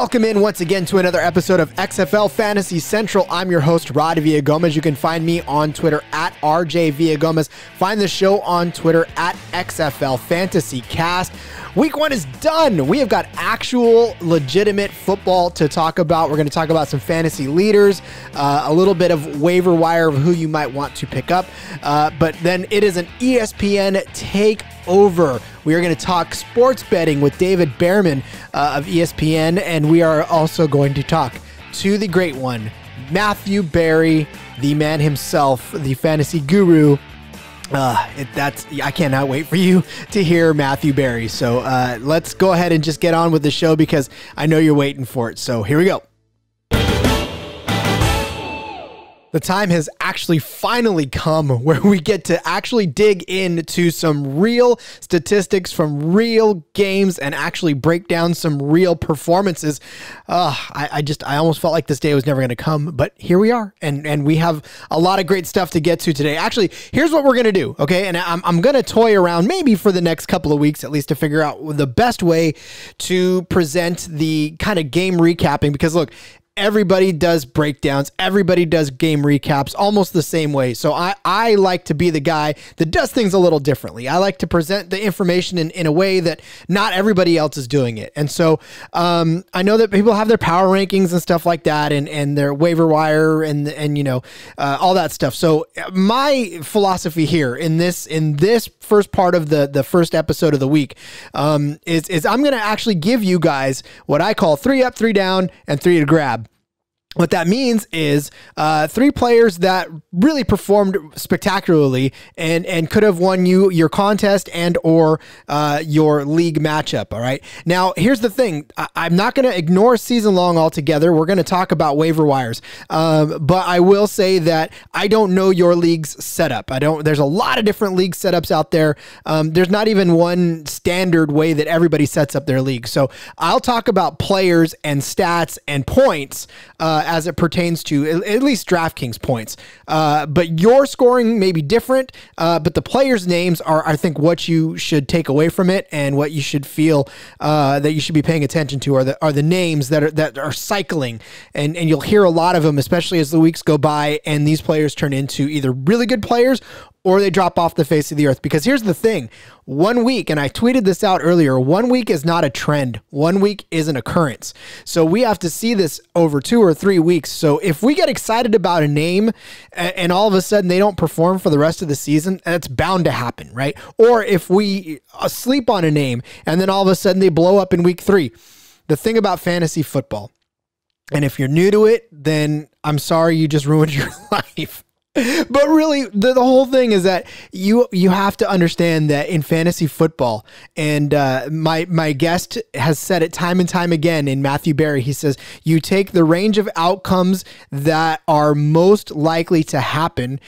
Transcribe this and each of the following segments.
Welcome in once again to another episode of XFL Fantasy Central. I'm your host, Rod Villagomez. You can find me on Twitter at RJ Villagomez. Find the show on Twitter at XFL Fantasy Cast. Week one is done. We have got actual legitimate football to talk about. We're going to talk about some fantasy leaders, uh, a little bit of waiver wire of who you might want to pick up. Uh, but then it is an ESPN take over. We are going to talk sports betting with David Bearman uh, of ESPN, and we are also going to talk to the great one, Matthew Berry, the man himself, the fantasy guru. Uh, it, that's I cannot wait for you to hear Matthew Berry. So uh, let's go ahead and just get on with the show because I know you're waiting for it. So here we go. The time has actually finally come where we get to actually dig into some real statistics from real games and actually break down some real performances. Uh, I, I just I almost felt like this day was never going to come, but here we are, and and we have a lot of great stuff to get to today. Actually, here's what we're going to do, okay? And I'm I'm going to toy around maybe for the next couple of weeks at least to figure out the best way to present the kind of game recapping because look, everybody does breakdowns. Everybody does game recaps almost the same way. So i i like to be the guy that does things a little differently. I like to present the information in, in a way that not everybody else is doing it. And so um, i know that people have their power rankings and stuff like that and and their waiver wire and and you know uh, all that stuff. So my philosophy here in this in this first part of the the first episode of the week um, is is i'm going to actually give you guys what i call three up three down and three to grab what that means is uh, three players that really performed spectacularly and and could have won you your contest and or uh, your league matchup. All right. Now here's the thing. I, am not going to ignore season long altogether. We're going to talk about waiver wires, um, but I will say that I don't know your league's setup. I don't. There's a lot of different league setups out there. Um, there's not even one standard way that everybody sets up their league. So I'll talk about players and stats and points. Uh, as it pertains to at least DraftKings points. Uh, but your scoring may be different, uh, but the players' names are, I think, what you should take away from it and what you should feel uh, that you should be paying attention to are the are the names that are that are cycling, and and you'll hear a lot of them, especially as the weeks go by, and these players turn into either really good players or they drop off the face of the earth. Because here's the thing one week, and I tweeted this out earlier one week is not a trend, one week is an occurrence. So we have to see this over two or three weeks. So if we get excited about a name and all of a sudden they don't perform for the rest of the season, that's bound to happen, right? Or if we uh, sleep on a name and then all of a sudden they blow up in week three. The thing about fantasy football, and if you're new to it, then I'm sorry you just ruined your life but really the, the whole thing is that you you have to understand that in fantasy football and uh, my my guest has said it time and time again in Matthew Berry he says you take the range of outcomes that are most likely to happen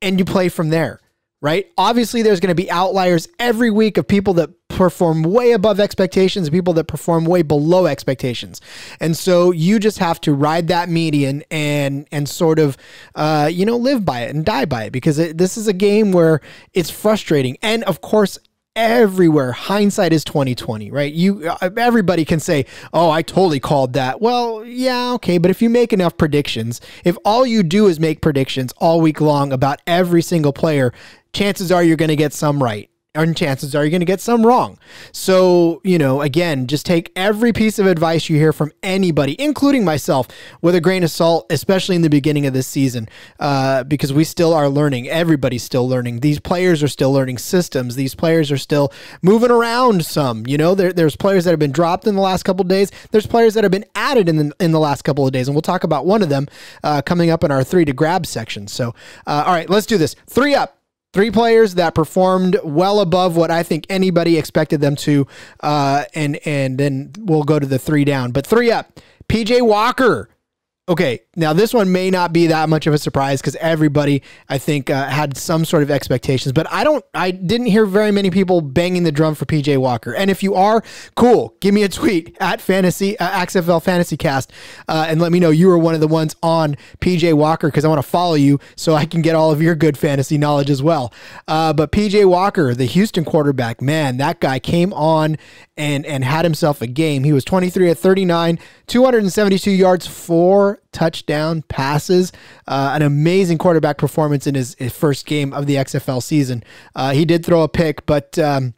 and you play from there right? Obviously, there's going to be outliers every week of people that perform way above expectations and people that perform way below expectations. And so you just have to ride that median and and sort of uh, you know live by it and die by it because it, this is a game where it's frustrating. And of course, everywhere hindsight is 2020 right you uh, everybody can say oh i totally called that well yeah okay but if you make enough predictions if all you do is make predictions all week long about every single player chances are you're going to get some right and chances are you're going to get some wrong. So, you know, again, just take every piece of advice you hear from anybody, including myself, with a grain of salt, especially in the beginning of this season, uh, because we still are learning. Everybody's still learning. These players are still learning systems. These players are still moving around some. You know, there, there's players that have been dropped in the last couple days. There's players that have been added in the, in the last couple of days. And we'll talk about one of them uh, coming up in our three to grab section. So, uh, all right, let's do this. Three up. Three players that performed well above what I think anybody expected them to, uh, and and then we'll go to the three down. But three up, PJ Walker. Okay, Now, this one may not be that much of a surprise because everybody, I think, uh, had some sort of expectations. But I don't, I didn't hear very many people banging the drum for PJ Walker. And if you are, cool. Give me a tweet at fantasy uh, XFL Fantasy Cast uh, and let me know you were one of the ones on PJ Walker because I want to follow you so I can get all of your good fantasy knowledge as well. Uh, but PJ Walker, the Houston quarterback, man, that guy came on and and had himself a game. He was 23 at 39, 272 yards, four touchdown passes. Uh, an amazing quarterback performance in his, his, first game of the XFL season. Uh, he did throw a pick, but. Um,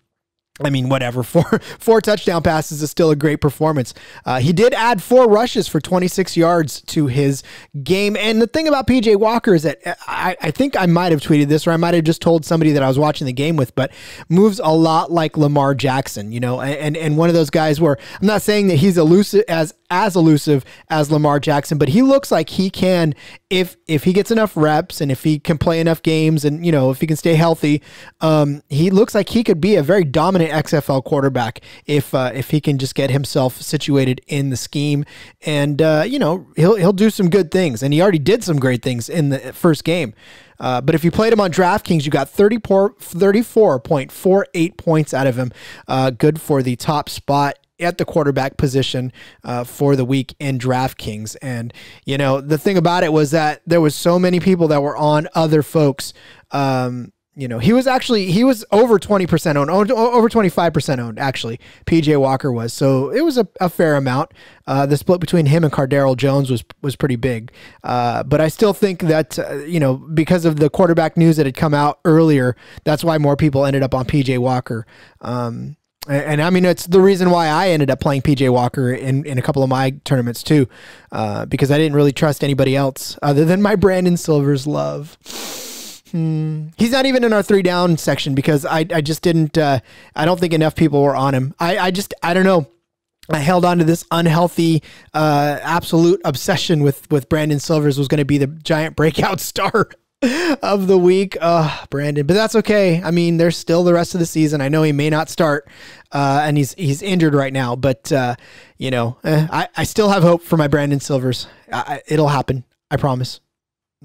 I mean, whatever. Four four touchdown passes is still a great performance. Uh, he did add four rushes for 26 yards to his game. And the thing about PJ Walker is that uh, I, I think I might have tweeted this, or I might have just told somebody that I was watching the game with, but moves a lot like Lamar Jackson. You know, and and one of those guys where I'm not saying that he's elusive as as elusive as Lamar Jackson, but he looks like he can if if he gets enough reps and if he can play enough games and you know if he can stay healthy. Um, he looks like he could be a very dominant XFL quarterback if uh, if he can just get himself situated in the scheme, and uh, you know he'll he'll do some good things, and he already did some great things in the first game. Uh, but if you played him on DraftKings, you got 34.48 points out of him. Uh, good for the top spot at the quarterback position uh, for the week in DraftKings. And, you know, the thing about it was that there was so many people that were on other folks um, you know, he was actually he was over twenty percent owned, over twenty five percent owned. Actually, PJ Walker was so it was a, a fair amount. Uh, the split between him and Cardale Jones was was pretty big, uh, but I still think that uh, you know because of the quarterback news that had come out earlier, that's why more people ended up on PJ Walker. Um, and, and, I mean, it's the reason why I ended up playing PJ Walker in, in a couple of my tournaments too, uh, because I didn't really trust anybody else other than my Brandon Silvers love. Hmm. He's not even in our three down section because I, I just didn't, uh, I don't think enough people were on him. I, I just, I don't know. I held on to this unhealthy, uh, absolute obsession with, with Brandon Silvers was going to be the giant breakout star of the week. Uh, Brandon, but that's okay. I mean, there's still the rest of the season. I know he may not start, uh, and he's he's injured right now. But uh, you know, eh, I I still have hope for my Brandon Silvers. I, it'll happen. I promise.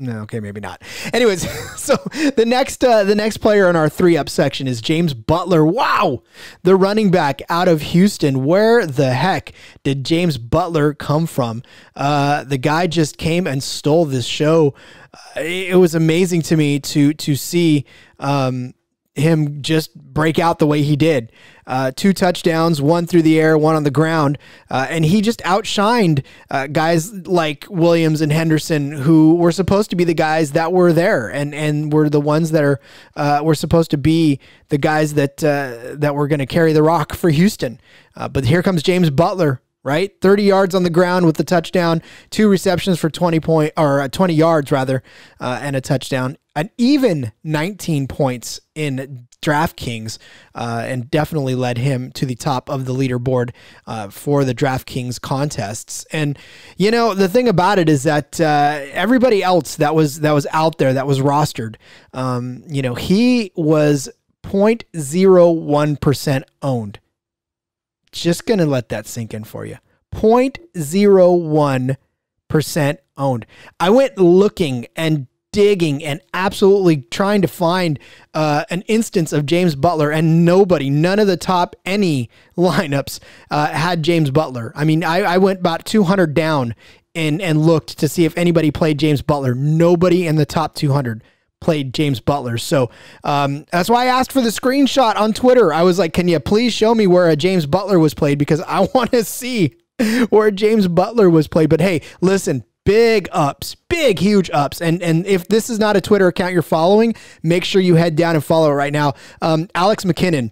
No, okay, maybe not. Anyways, so the next uh, the next player in our three up section is James Butler. Wow, the running back out of Houston. Where the heck did James Butler come from? Uh, the guy just came and stole this show. Uh, it was amazing to me to to see um, him just break out the way he did. Uh, two touchdowns, one through the air, one on the ground, uh, and he just outshined uh, guys like Williams and Henderson, who were supposed to be the guys that were there, and and were the ones that are uh, were supposed to be the guys that uh, that were going to carry the rock for Houston. Uh, but here comes James Butler right? 30 yards on the ground with the touchdown, two receptions for 20 point or 20 yards rather, and a touchdown an even 19 points in DraftKings, uh, and definitely led him to the top of the leaderboard uh, for the DraftKings contests. And you know the thing about it is that uh, everybody else that was that was out there that was rostered, um, you know, he was 0.01 percent owned. Just gonna let that sink in for you. 0.01 percent owned. I went looking and digging and absolutely trying to find uh, an instance of James Butler, and nobody, none of the top any lineups uh, had James Butler. I mean, I, I went about 200 down and and looked to see if anybody played James Butler. Nobody in the top 200 played James Butler. So um, that's why I asked for the screenshot on Twitter. I was like, can you please show me where a James Butler was played because I want to see where James Butler was played. But hey, listen, big ups, big huge ups. And and if this is not a Twitter account you're following, make sure you head down and follow it right now. Um, Alex McKinnon,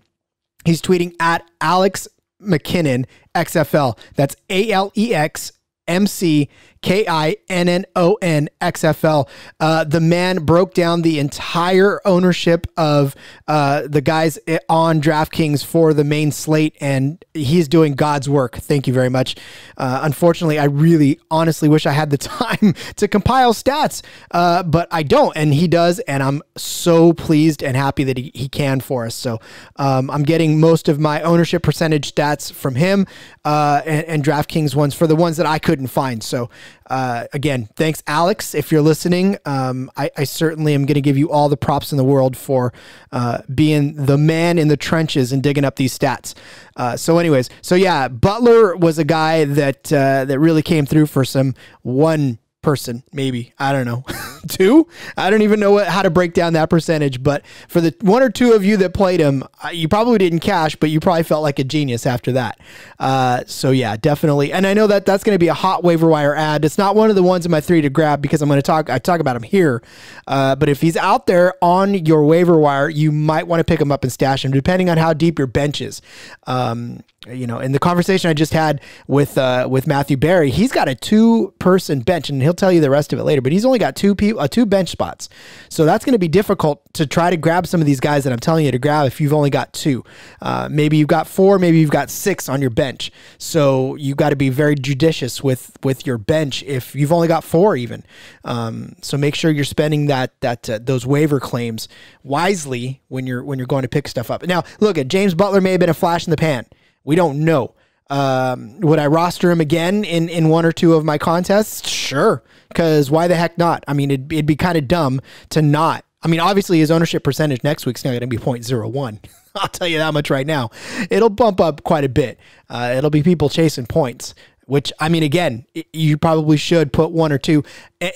he's tweeting at Alex McKinnon XFL. That's A L E X M C K I N N O N X F L. Uh, the man broke down the entire ownership of uh, the guys on DraftKings for the main slate, and he's doing God's work. Thank you very much. Uh, unfortunately, I really honestly wish I had the time to compile stats, uh, but I don't, and he does, and I'm so pleased and happy that he, he can for us. So um, I'm getting most of my ownership percentage stats from him uh, and, and DraftKings ones for the ones that I couldn't find. So uh, again, thanks, Alex, if you're listening. Um, I, I, certainly am going to give you all the props in the world for uh, being the man in the trenches and digging up these stats. Uh, so, anyways, so yeah, Butler was a guy that uh, that really came through for some one person, maybe. I don't know. two? I don't even know what, how to break down that percentage. But for the one or two of you that played him, you probably didn't cash, but you probably felt like a genius after that. Uh, so yeah, definitely. And I know that that's going to be a hot waiver wire ad. It's not one of the ones in my three to grab because I'm going to talk. I talk about him here. Uh, but if he's out there on your waiver wire, you might want to pick him up and stash him, depending on how deep your bench is. Um, you know, in the conversation I just had with uh, with Matthew Berry, he's got a two person bench, and he'll tell you the rest of it later. But he's only got two people, uh, two bench spots, so that's going to be difficult to try to grab some of these guys that I'm telling you to grab if you've only got two. Uh, maybe you've got four, maybe you've got six on your bench. So you've got to be very judicious with with your bench if you've only got four, even. Um, so make sure you're spending that that uh, those waiver claims wisely when you're when you're going to pick stuff up. Now, look at James Butler may have been a flash in the pan. We don't know. Um, would I roster him again in, in one or two of my contests? Sure. Because why the heck not? I mean, it'd, it'd be kind of dumb to not. I mean, obviously, his ownership percentage next week's not going to be 0.01. I'll tell you that much right now. It'll bump up quite a bit. Uh, it'll be people chasing points, which, I mean, again, you probably should put one or two.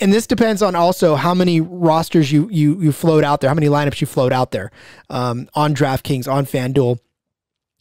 And this depends on also how many rosters you, you, you float out there, how many lineups you float out there um, on DraftKings, on FanDuel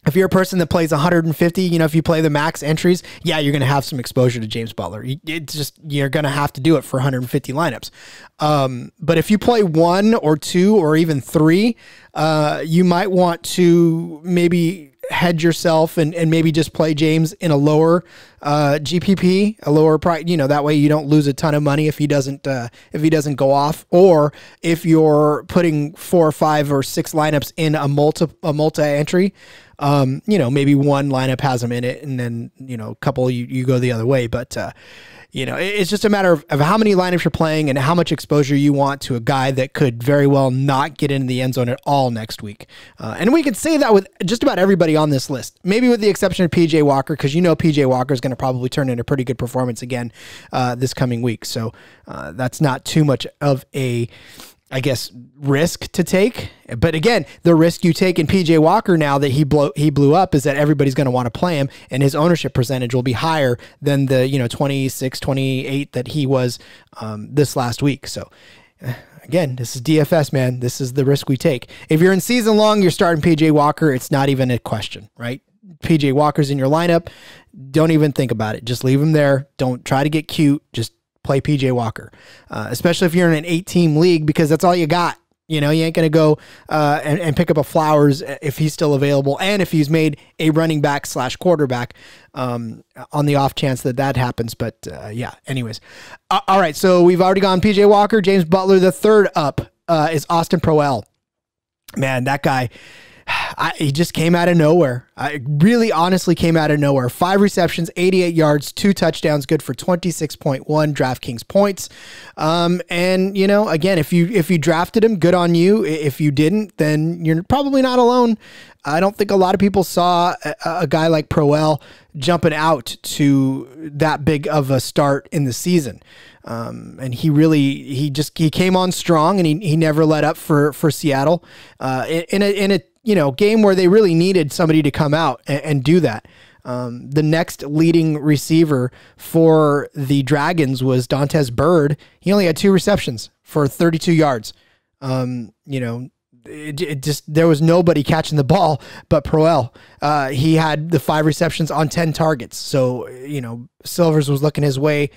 if you're a person that plays 150, you know, if you play the max entries, yeah, you're going to have some exposure to James Butler. It's just, you're going to have to do it for 150 lineups. Um, but if you play one or two or even three, uh, you might want to maybe hedge yourself and, and maybe just play James in a lower uh, GPP, a lower price. You know that way you don't lose a ton of money if he doesn't uh, if he doesn't go off, or if you're putting four or five or six lineups in a multi a multi entry. Um, you know, maybe one lineup has them in it, and then you know a couple you, you go the other way. But uh, you know, it's just a matter of, of how many lineups you're playing and how much exposure you want to a guy that could very well not get into the end zone at all next week. Uh, and we can say that with just about everybody on this list, maybe with the exception of PJ Walker, because you know PJ Walker is going to probably turn in a pretty good performance again uh, this coming week. So uh, that's not too much of a I guess risk to take. But again, the risk you take in PJ Walker now that he blew he blew up is that everybody's going to want to play him and his ownership percentage will be higher than the, you know, 26, 28 that he was um, this last week. So eh, again, this is DFS, man. This is the risk we take. If you're in season long, you're starting PJ Walker, it's not even a question, right? PJ Walker's in your lineup. Don't even think about it. Just leave him there. Don't try to get cute. Just play PJ Walker, uh, especially if you're in an eight team league because that's all you got. You know, you ain't going to go uh, and, and, pick up a Flowers if he's still available and if he's made a running back slash quarterback um, on the off chance that that happens. But uh, yeah, anyways. Uh, all right. So we've already gone PJ Walker, James Butler. The third up uh, is Austin Proehl. Man, that guy I, he just came out of nowhere. I really honestly came out of nowhere. Five receptions, 88 yards, two touchdowns, good for 26.1 DraftKings points. Um, and you know, again, if you if you drafted him, good on you. If you didn't, then you're probably not alone. I don't think a lot of people saw a, a guy like Proehl jumping out to that big of a start in the season. Um, and he really he just he came on strong and he, he never let up for for Seattle uh, in, in a in a you know, game where they really needed somebody to come out and, and do that. Um, the next leading receiver for the Dragons was Dantes Bird. He only had two receptions for 32 yards. Um, you know, it, it, just there was nobody catching the ball but Proehl. Uh, he had the five receptions on 10 targets. So, you know, Silvers was looking his way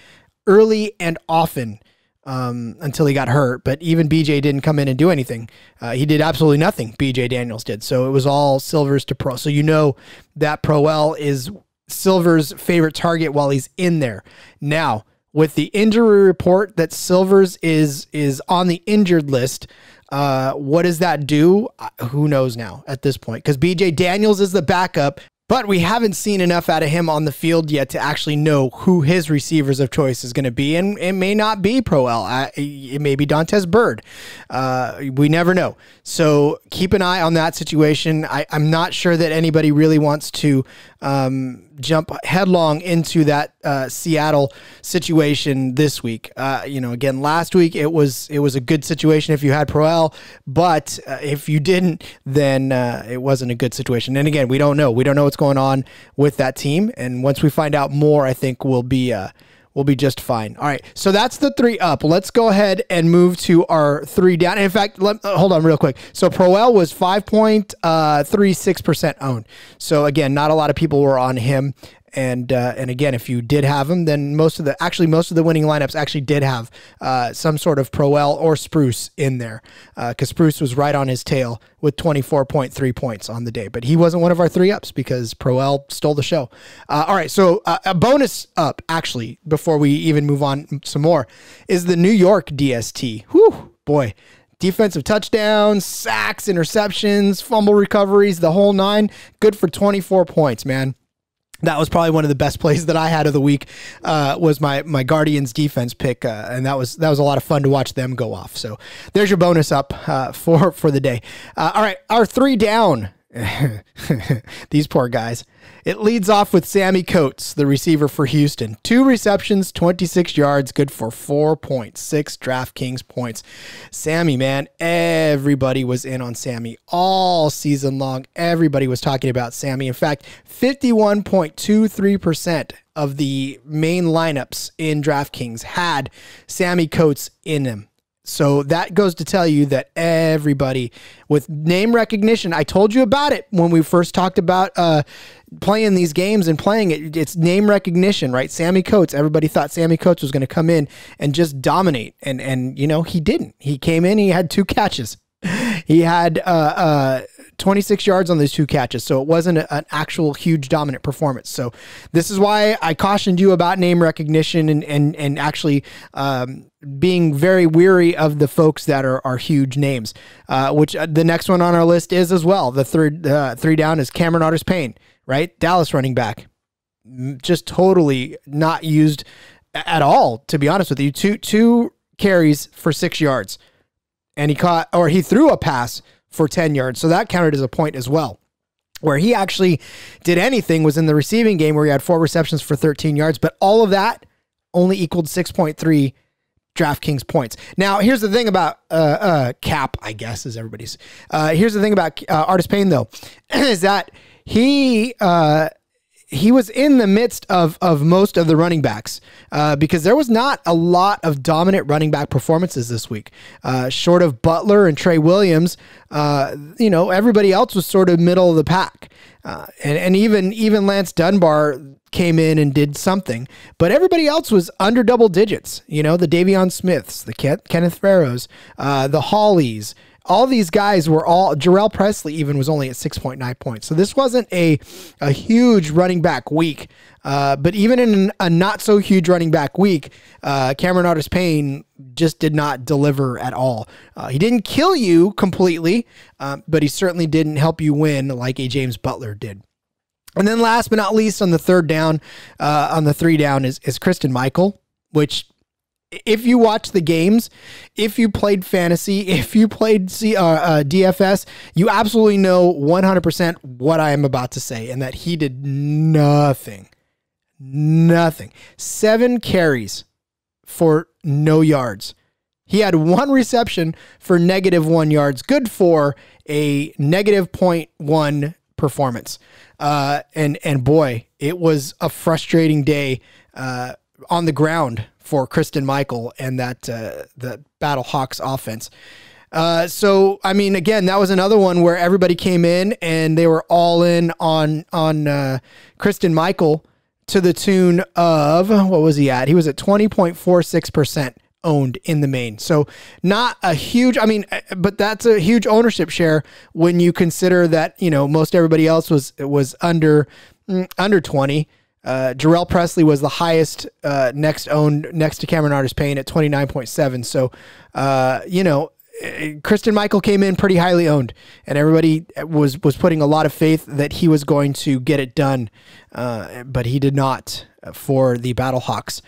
early and often um, until he got hurt. But even BJ didn't come in and do anything. Uh, he did absolutely nothing. BJ Daniels did. So it was all Silvers to Pro. So you know that Proehl is Silver's favorite target while he's in there. Now with the injury report that Silvers is is on the injured list. Uh, what does that do? Uh, who knows now at this point? Because BJ Daniels is the backup. But we haven't seen enough out of him on the field yet to actually know who his receivers of choice is going to be. And it may not be Proehl. It may be Dantes Bird. Uh, we never know. So keep an eye on that situation. I, am not sure that anybody really wants to um, jump headlong into that uh, Seattle situation this week. Uh, you know, again, last week it was it was a good situation if you had Proehl, but uh, if you didn't, then uh, it wasn't a good situation. And again, we don't know. We don't know what's going on with that team. And once we find out more, I think we'll be uh, we'll be just fine. All right, so that's the three up. Let's go ahead and move to our three down. in fact, let, uh, hold on real quick. So Proehl was 5.36% owned. So again, not a lot of people were on him. And uh, and again, if you did have them, then most of the actually most of the winning lineups actually did have uh, some sort of Proehl or Spruce in there because uh, Spruce was right on his tail with 24.3 points on the day. But he wasn't one of our three ups because Proehl stole the show. Uh, all right, so uh, a bonus up actually before we even move on some more is the New York DST. Whew, boy defensive touchdowns, sacks, interceptions, fumble recoveries, the whole nine. Good for 24 points, man that was probably one of the best plays that I had of the week. Uh, was my my Guardians defense pick, uh, and that was that was a lot of fun to watch them go off. So there's your bonus up uh, for for the day. Uh, all right, our three down. These poor guys. It leads off with Sammy Coates, the receiver for Houston. Two receptions, 26 yards, good for 4.6 DraftKings points. Sammy, man, everybody was in on Sammy all season long. Everybody was talking about Sammy. In fact, 51.23% of the main lineups in DraftKings had Sammy Coates in them. So that goes to tell you that everybody with name recognition, I told you about it when we first talked about uh, playing these games and playing it. It's name recognition, right? Sammy Coates. Everybody thought Sammy Coates was going to come in and just dominate, and and you know he didn't. He came in, he had two catches. He had uh, uh, 26 yards on those two catches. So it wasn't an actual huge dominant performance. So this is why I cautioned you about name recognition and and and actually um, being very weary of the folks that are are huge names. Uh, which uh, the next one on our list is as well. The third uh, three down is Cameron Artis Payne, right? Dallas running back, just totally not used at all. To be honest with you, two two carries for six yards and he caught or he threw a pass for 10 yards. So that counted as a point as well. Where he actually did anything was in the receiving game where he had four receptions for 13 yards, but all of that only equaled 6.3 DraftKings points. Now, here's the thing about uh, uh, Cap, I guess, is everybody's. Uh, here's the thing about uh, Artis Payne, though, is that he uh, he was in the midst of of most of the running backs uh, because there was not a lot of dominant running back performances this week. Uh, short of Butler and Trey Williams, uh, you know, everybody else was sort of middle of the pack, uh, and and even even Lance Dunbar came in and did something, but everybody else was under double digits. You know, the De'Veon Smiths, the Kenneth Farrows, uh, the Hollies all these guys were all Jhurell Pressley even was only at 6.9 points. So this wasn't a a huge running back week. Uh, but even in a not so huge running back week, uh, Cameron Artis Payne just did not deliver at all. Uh, he didn't kill you completely, um, but he certainly didn't help you win like a James Butler did. And then last but not least, on the third down, uh, on the three down is is Christine Michael, which if you watch the games, if you played fantasy, if you played C, uh, uh, DFS, you absolutely know 100% what I am about to say, and that he did nothing. Nothing. Seven carries for no yards. He had one reception for negative one yards, good for a negative 0.1 performance. Uh, and and boy, it was a frustrating day uh, on the ground for Christine Michael and that uh, the Battle Hawks offense. Uh, so I mean, again, that was another one where everybody came in and they were all in on on uh, Christine Michael to the tune of what was he at? He was at twenty point four six percent owned in the main. So not a huge I mean uh, but that's a huge ownership share when you consider that, you know, most everybody else was was under mm, under 20. Uh, Jhurell Pressley was the highest uh, next owned next to Cameron Artis Payne at 29.7. So, uh, you know, uh, Christine Michael came in pretty highly owned, and everybody was was putting a lot of faith that he was going to get it done, uh, but he did not for the Battlehawks.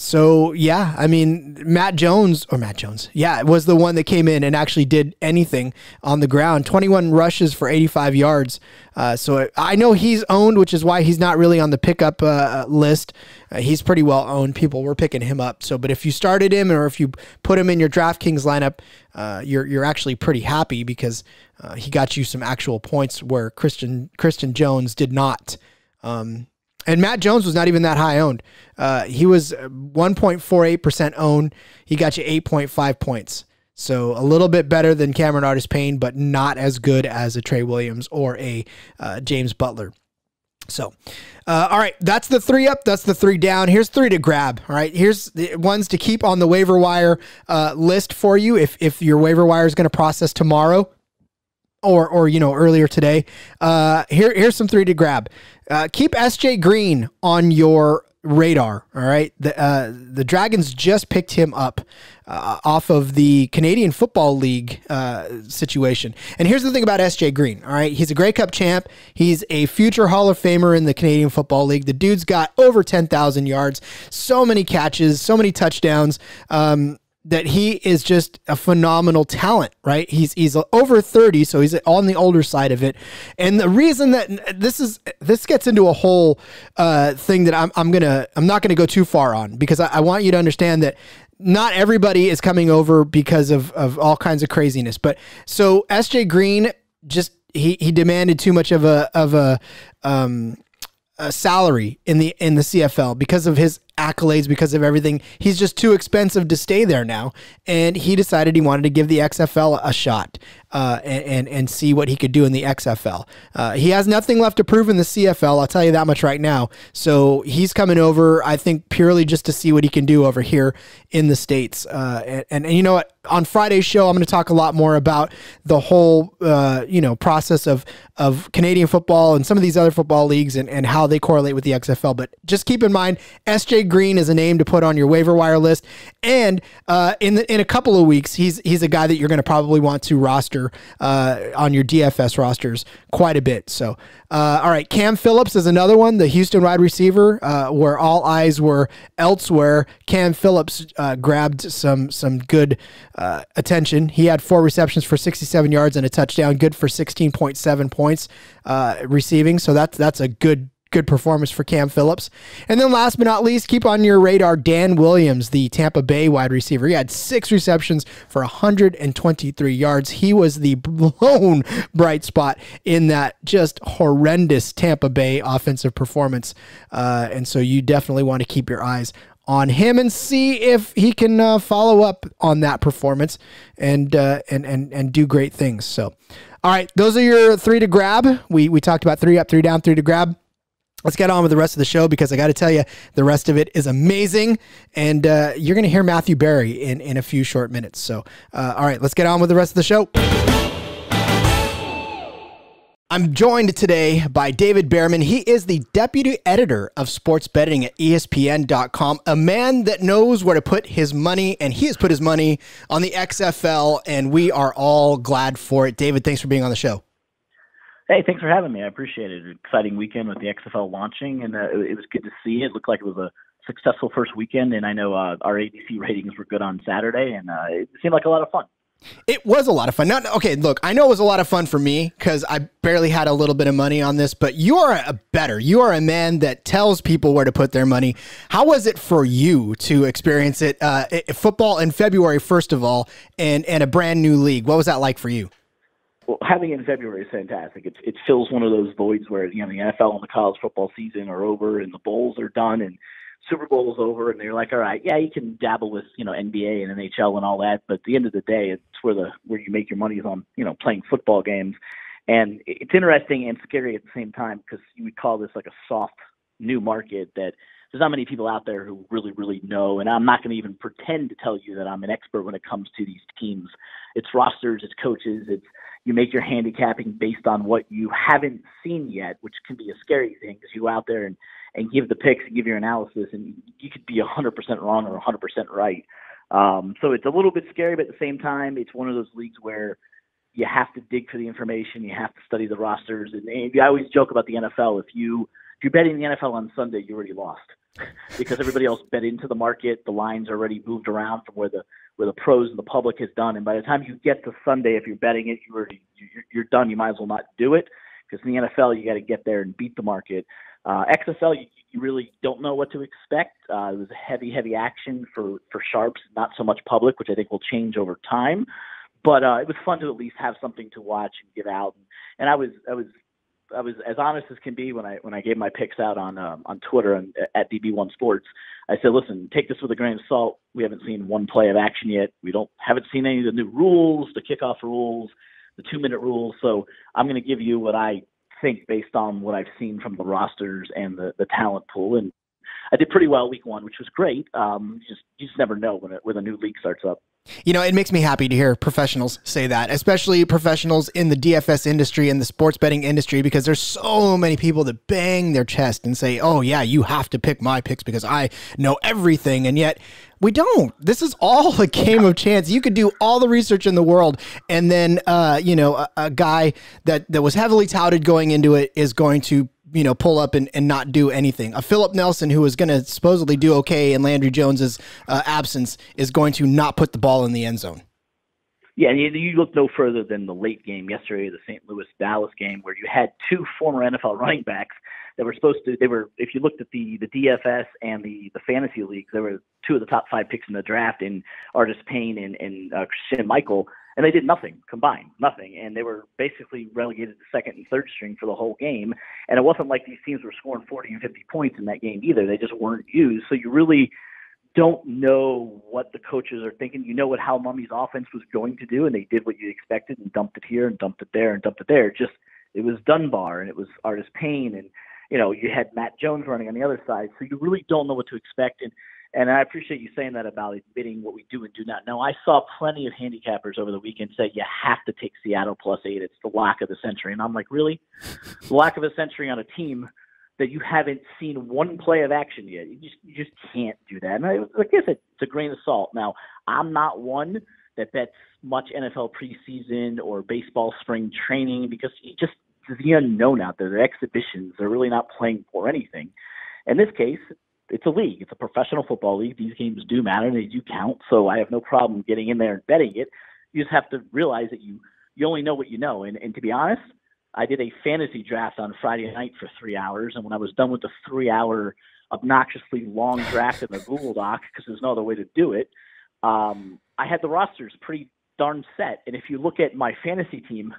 So yeah, I mean Matt Jones or Matt Jones, yeah, was the one that came in and actually did anything on the ground. Twenty one rushes for eighty five yards. Uh, so I know he's owned, which is why he's not really on the pickup uh, list. Uh, he's pretty well owned. People were picking him up. So, but if you started him or if you put him in your DraftKings lineup, uh, you're you're actually pretty happy because uh, he got you some actual points where Christian Christian Jones did not. Um, and Matt Jones was not even that high owned. Uh, he was 1.48% owned. He got you 8.5 points. So a little bit better than Cameron Artis Payne, but not as good as a Trey Williams or a uh, James Butler. So, uh, all right, that's the three up. That's the three down. Here's three to grab. All right, here's the ones to keep on the waiver wire uh, list for you. If if your waiver wire is going to process tomorrow, or or you know earlier today. Uh, here here's some three to grab. Uh, keep SJ Green on your radar. All right, the uh, the Dragons just picked him up uh, off of the Canadian Football League uh, situation. And here's the thing about SJ Green. All right, he's a Grey Cup champ. He's a future Hall of Famer in the Canadian Football League. The dude's got over ten thousand yards, so many catches, so many touchdowns. Um, that he is just a phenomenal talent, right? He's he's over 30, so he's on the older side of it. And the reason that this is this gets into a whole uh, thing that I'm I'm gonna I'm not gonna go too far on because I, I want you to understand that not everybody is coming over because of of all kinds of craziness. But so SJ Green just he he demanded too much of a of a um a salary in the in the CFL because of his accolades because of everything. He's just too expensive to stay there now, and he decided he wanted to give the XFL a shot uh, and, and, see what he could do in the XFL. Uh, he has nothing left to prove in the CFL. I'll tell you that much right now. So he's coming over, I think, purely just to see what he can do over here in the states. Uh, and, and, and you know what? On Friday's show, I'm going to talk a lot more about the whole uh, you know process of of Canadian football and some of these other football leagues and, and how they correlate with the XFL. But just keep in mind, SJ Green is a name to put on your waiver wire list. And uh, in the, in a couple of weeks, he's he's a guy that you're going to probably want to roster uh, on your DFS rosters quite a bit. So, uh, all right, Cam Phillips is another one, the Houston wide receiver, uh, where all eyes were elsewhere. Cam Phillips uh, grabbed some some good uh, attention. He had four receptions for 67 yards and a touchdown, good for 16.7 points receiving. So that's that's a good good performance for Cam Phillips. And then last but not least, keep on your radar Dan Williams, the Tampa Bay wide receiver. He had six receptions for 123 yards. He was the blown bright spot in that just horrendous Tampa Bay offensive performance. Uh, and so you definitely want to keep your eyes on him and see if he can uh, follow up on that performance and uh, and and and do great things. So, all right, those are your three to grab. We we talked about three up, three down, three to grab let's get on with the rest of the show because I got to tell you, the rest of it is amazing. And uh, you're going to hear Matthew Berry in, in a few short minutes. So, uh, all right, let's get on with the rest of the show. I'm joined today by David Bearman. He is the deputy editor of sports betting at ESPN.com, a man that knows where to put his money, and he has put his money on the XFL, and we are all glad for it. David, thanks for being on the show. Hey, thanks for having me. I appreciate it. Exciting weekend with the XFL launching, and uh, it, was good to see. It looked like it was a successful first weekend, and I know uh, our ABC ratings were good on Saturday, and uh, it seemed like a lot of fun. It was a lot of fun. Not okay. Look, I know it was a lot of fun for me because I barely had a little bit of money on this. But you are a better. You are a man that tells people where to put their money. How was it for you to experience it? Uh, football in February, first of all, and and a brand new league. What was that like for you? Well, having it in February is fantastic. It it fills one of those voids where you know the NFL and the college football season are over and the bowls are done and Super Bowl is over and they're like, all right, yeah, you can dabble with you know NBA and NHL and all that, but at the end of the day, it's where the where you make your money is on you know playing football games, and it's interesting and scary at the same time because you would call this like a soft new market that there's not many people out there who really, really know. And I'm not going to even pretend to tell you that I'm an expert when it comes to these teams. It's rosters, it's coaches, it's you make your handicapping based on what you haven't seen yet, which can be a scary thing because you go out there and, and give the picks and give your analysis, and you could be 100% wrong or 100% right. Um, so it's a little bit scary, but at the same time, it's one of those leagues where you have to dig for the information, you have to study the rosters, and, and I always joke about the NFL. If you if you're betting the NFL on Sunday, you already lost because everybody else bet into the market. The lines already moved around from where the where the pros and the public has done. And by the time you get to Sunday, if you're betting it, you're, you're done. You might as well not do it because in the NFL you got to get there and beat the market. Uh, XFL you, you really don't know what to expect. Uh, it was heavy, heavy action for for sharps, not so much public, which I think will change over time. But uh, it was fun to at least have something to watch and give out. And, and I was I was I was as honest as can be when I when I gave my picks out on um, on Twitter and at DB1 Sports. I said, listen, take this with a grain of salt. We haven't seen one play of action yet. We don't haven't seen any of the new rules, the kickoff rules, the two minute rules. So I'm going to give you what I think based on what I've seen from the rosters and the the talent pool. And I did pretty well week one, which was great. Um, you just you just never know when it, when a new league starts up. You know, it makes me happy to hear professionals say that, especially professionals in the DFS industry and the sports betting industry, because there's so many people that bang their chest and say, oh, yeah, you have to pick my picks because I know everything. And yet, we don't. This is all a game of chance. You could do all the research in the world, and then, uh, you know, a, a guy that, that was heavily touted going into it is going to you know, pull up and, and not do anything. A Philip Nelson who is going to supposedly do okay in Landry Jones's uh, absence is going to not put the ball in the end zone. Yeah, and you, look no further than the late game yesterday, the St. Louis Dallas game, where you had two former NFL running backs that were supposed to. They were, if you looked at the the DFS and the the fantasy leagues, there were two of the top five picks in the draft in Artis Payne and and uh, Christian Michael and they did nothing combined, nothing, and they were basically relegated to second and third string for the whole game. And it wasn't like these teams were scoring 40 and 50 points in that game either; they just weren't used. So you really don't know what the coaches are thinking. You know what Hal Mumme's offense was going to do, and they did what you expected and dumped it here and dumped it there and dumped it there. Just it was Dunbar and it was Artis Payne and you know you had Matt Jones running on the other side, so you really don't know what to expect. And and I appreciate you saying that about admitting what we do and do not know. I saw plenty of handicappers over the weekend say you have to take Seattle plus eight. It's the lock of the century. And I'm like, really? The lock of the century on a team that you haven't seen one play of action yet. You just you just can't do that. And I, like I said, it's a grain of salt. Now, I'm not one that bets much NFL preseason or baseball spring training because you just the unknown out there. The exhibitions, they're really not playing for anything. In this case, it's a league. It's a professional football league. These games do matter. They do count. So I have no problem getting in there and betting it. You just have to realize that you you only know what you know. And and to be honest, I did a fantasy draft on Friday night for three hours, and when I was done with the three hour obnoxiously long draft in the Google Doc because there's no other way to do it, um, I had the rosters pretty darn set. And if you look at my fantasy team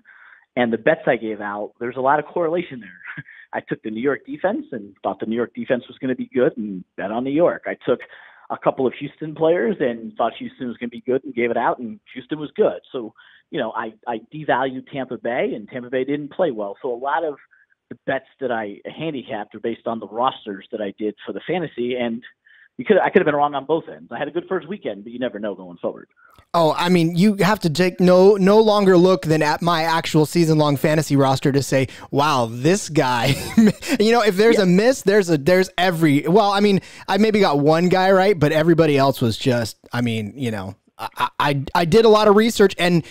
and the bets I gave out, there's a lot of correlation there. I took the New York defense and thought the New York defense was going to be good and bet on New York. I took a couple of Houston players and thought Houston was going to be good and gave it out, and Houston was good. So, you know, I, I devalued Tampa Bay, and Tampa Bay didn't play well. So a lot of the bets that I handicapped are based on the rosters that I did for the fantasy, and you could I could have been wrong on both ends. I had a good first weekend, but you never know going forward. Oh, I mean, you have to take no no longer look than at my actual season long fantasy roster to say, "Wow, this guy." you know, if there's yeah. a miss, there's a there's every. Well, I mean, I maybe got one guy right, but everybody else was just. I mean, you know, I, I, I did a lot of research and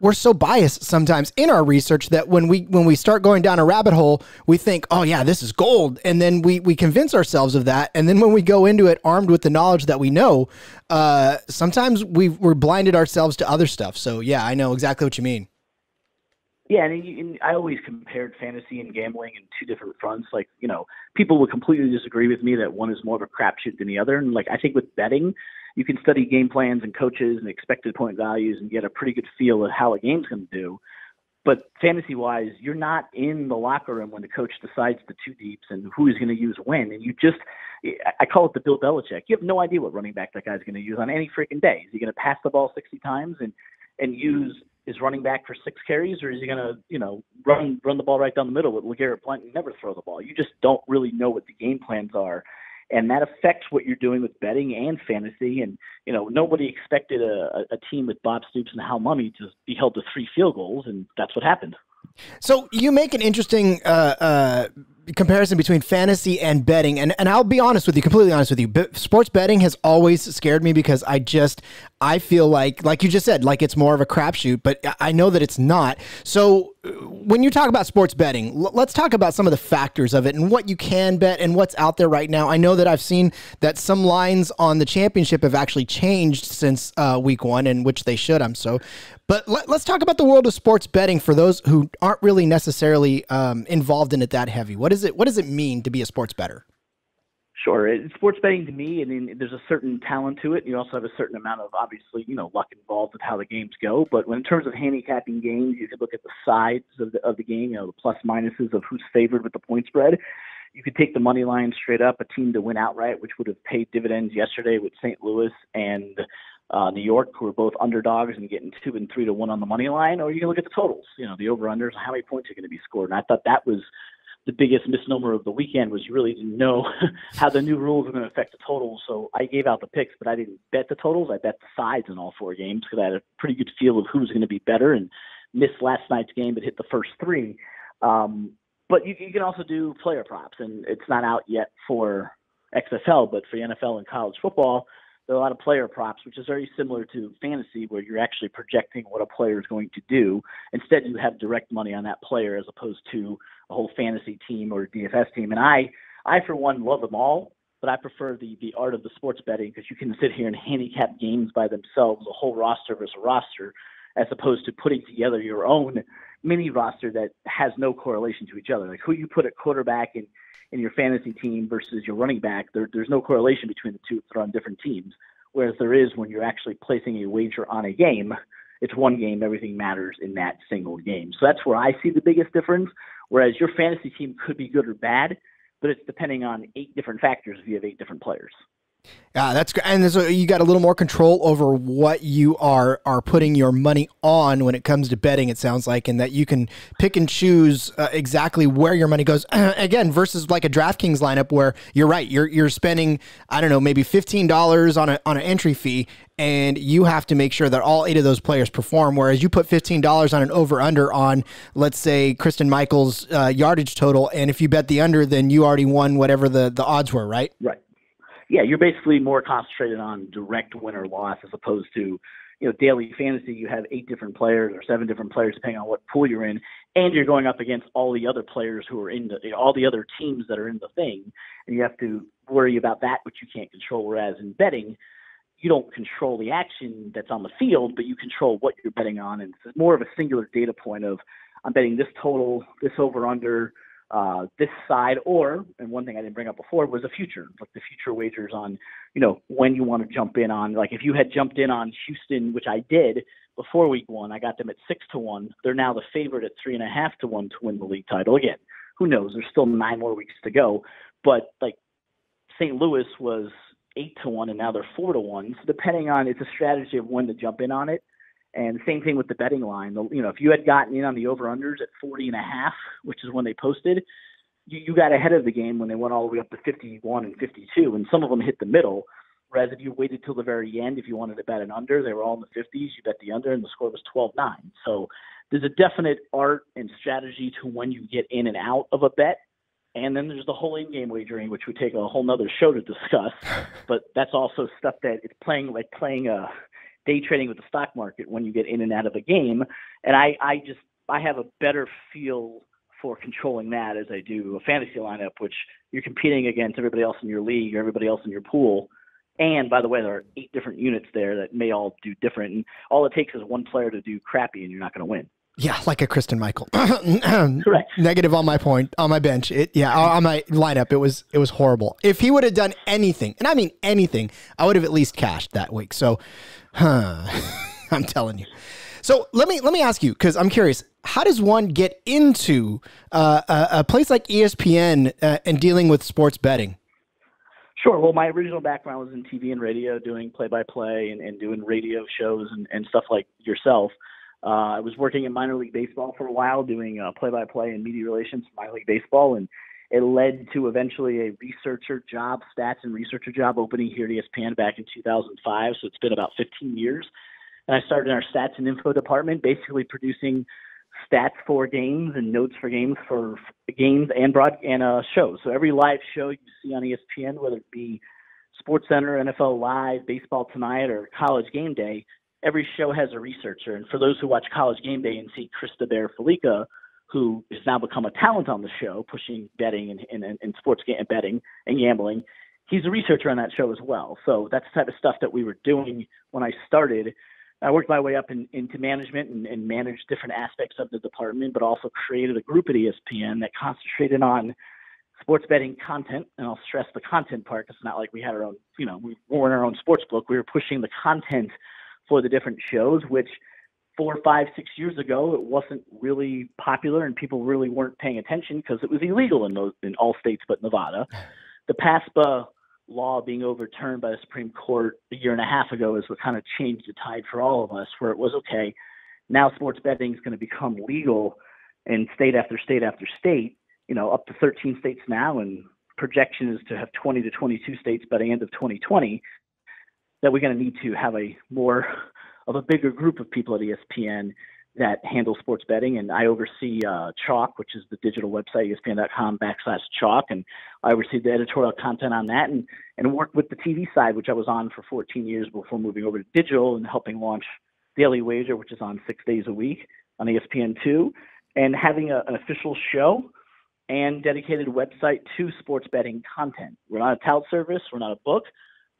we're so biased sometimes in our research that when we when we start going down a rabbit hole, we think, "Oh yeah, this is gold," and then we we convince ourselves of that. And then when we go into it armed with the knowledge that we know, uh, sometimes we we're blinded ourselves to other stuff. So yeah, I know exactly what you mean. Yeah, and, and I always compared fantasy and gambling in two different fronts. Like, you know, people would completely disagree with me that one is more of a crapshoot than the other. And like, I think with betting, you can study game plans and coaches and expected point values and get a pretty good feel of how a game's going to do. But fantasy wise, you're not in the locker room when the coach decides the two deeps and who he's going to use when. And you just, I call it the Bill Belichick. You have no idea what running back that guy's going to use on any freaking day. Is he going to pass the ball 60 times and, and use his running back for six carries, or is he going to, you know, run run the ball right down the middle with LeGarrette Blount and never throw the ball? You just don't really know what the game plans are and that affects what you're doing with betting and fantasy. And you know, nobody expected a, a team with Bob Stoops and Hal Mumme to be held to three field goals, and that's what happened. So you make an interesting uh, uh, comparison between fantasy and betting, and and I'll be honest with you, completely honest with you. But sports betting has always scared me because I just I feel like, like you just said, like it's more of a crapshoot, but I know that it's not. So when you talk about sports betting, let's talk about some of the factors of it and what you can bet and what's out there right now. I know that I've seen that some lines on the championship have actually changed since uh, week one, and which they should. I'm so. But let, us talk about the world of sports betting for those who aren't really necessarily um, involved in it that heavy. What is it? What does it mean to be a sports bettor? Sure. Sports betting to me, I mean, there's a certain talent to it. You also have a certain amount of obviously, you know, luck involved with how the games go. But when in terms of handicapping games, you could look at the sides of the of the game, you know, the plus minuses of who's favored with the point spread. You could take the money line straight up, a team to win outright, which would have paid dividends yesterday with St. Louis and uh, New York, who are both underdogs and getting two and three to one on the money line. Or you can look at the totals, you know, the over unders, how many points are going to be scored. And I thought that was the biggest misnomer of the weekend was you really didn't know how the new rules were going to affect the totals. So I gave out the picks, but I didn't bet the totals. I bet the sides in all four games because I had a pretty good feel of who was going to be better and missed last night's game but hit the first three. Um, but you, you can also do player props, and it's not out yet for XFL, but for the NFL and college football, a lot of player props, which is very similar to fantasy, where you're actually projecting what a player is going to do. Instead, you have direct money on that player as opposed to a whole fantasy team or DFS team. And I, I for one, love them all, but I prefer the the art of the sports betting because you can sit here and handicap games by themselves, a whole roster versus a roster, as opposed to putting together your own mini roster that has no correlation to each other. Like who you put at quarterback in in your fantasy team versus your running back, there, there's no correlation between the two if they're on different teams. Whereas there is when you're actually placing a wager on a game. It's one game, everything matters in that single game. So that's where I see the biggest difference. Whereas your fantasy team could be good or bad, but it's depending on eight different factors if you have eight different players. Yeah, that's great. And so you got a little more control over what you are are putting your money on when it comes to betting. It sounds like, and that you can pick and choose uh, exactly where your money goes. Again, versus like a DraftKings lineup where you're right, you're you're spending I don't know maybe fifteen dollars on a on an entry fee, and you have to make sure that all eight of those players perform. Whereas you put fifteen dollars on an over under on let's say Christine Michael's uh, yardage total, and if you bet the under, then you already won whatever the the odds were, right? Right yeah, you're basically more concentrated on direct win or loss as opposed to, you know, daily fantasy. You have eight different players or seven different players depending on what pool you're in, and you're going up against all the other players who are in the, you know, all the other teams that are in the thing, and you have to worry about that which you can't control. Whereas in betting, you don't control the action that's on the field, but you control what you're betting on, and it's more of a singular data point of I'm betting this total, this over under uh, this side, or and one thing I didn't bring up before was the future, like the future wagers on, you know, when you want to jump in on. Like if you had jumped in on Houston, which I did before week one, I got them at six to one. They're now the favorite at three and a half to one to win the league title. Again, who knows? There's still nine more weeks to go, but like St. Louis was eight to one, and now they're four to one. So depending on, it's a strategy of when to jump in on it. And same thing with the betting line. The, you know, if you had gotten in on the over unders at 40 and a half, which is when they posted, you, you got ahead of the game when they went all the way up to 51 and 52, and some of them hit the middle. Whereas if you waited till the very end, if you wanted to bet an under, they were all in the 50s. You bet the under, and the score was 12-9. So there's a definite art and strategy to when you get in and out of a bet. And then there's the whole in-game wagering, which would take a whole nother show to discuss. But that's also stuff that it's playing like playing a day trading with the stock market when you get in and out of a game. And I, I just I have a better feel for controlling that as I do a fantasy lineup, which you're competing against everybody else in your league or everybody else in your pool. And by the way, there are eight different units there that may all do different. And all it takes is one player to do crappy, and you're not going to win. Yeah, like a Christine Michael. Correct. Negative on my point on my bench. It yeah on my lineup. It was it was horrible. If he would have done anything, and I mean anything, I would have at least cashed that week. So, huh, I'm telling you. So let me let me ask you because I'm curious. How does one get into uh, a, a, place like ESPN uh, and dealing with sports betting? Sure. Well, my original background was in TV and radio, doing play-by-play and, and doing radio shows and, and stuff like yourself. Uh, I was working in minor league baseball for a while, doing uh, play-by-play and media relations for minor league baseball, and it led to eventually a researcher job, stats and researcher job opening here at ESPN back in 2005. So it's been about 15 years, and I started in our stats and info department, basically producing stats for games and notes for games for games and broad and uh, shows. So every live show you see on ESPN, whether it be Sports Center, NFL Live, Baseball Tonight, or College Game Day, every show has a researcher. And for those who watch College Game Day and see Chris the Bear Fallica, who has now become a talent on the show, pushing betting and, and, and sports betting and gambling, he's a researcher on that show as well. So that's the type of stuff that we were doing when I started. I worked my way up in, into management and, and managed different aspects of the department, but also created a group at ESPN that concentrated on sports betting content. And I'll stress the content part it's not like we had our own, you know, we weren't our own sports book. We were pushing the content for the different shows, which four, five, six years ago, it wasn't really popular and people really weren't paying attention because it was illegal in those in all states but Nevada. The PASPA law being overturned by the Supreme Court a year and a half ago is what kind of changed the tide for all of us, where it was okay. Now sports betting is going to become legal in state after state after state. You know, up to 13 states now, and projection is to have 20 to 22 states by the end of 2020. That we're going to need to have a more of a bigger group of people at ESPN that handle sports betting, and I oversee uh, Chalk, which is the digital website, ESPN.com backslash Chalk, and I oversee the editorial content on that, and and work with the TV side, which I was on for 14 years before moving over to digital and helping launch Daily Wager, which is on six days a week on ESPN2, and having a, an official show and dedicated website to sports betting content. We're not a tout service, we're not a book,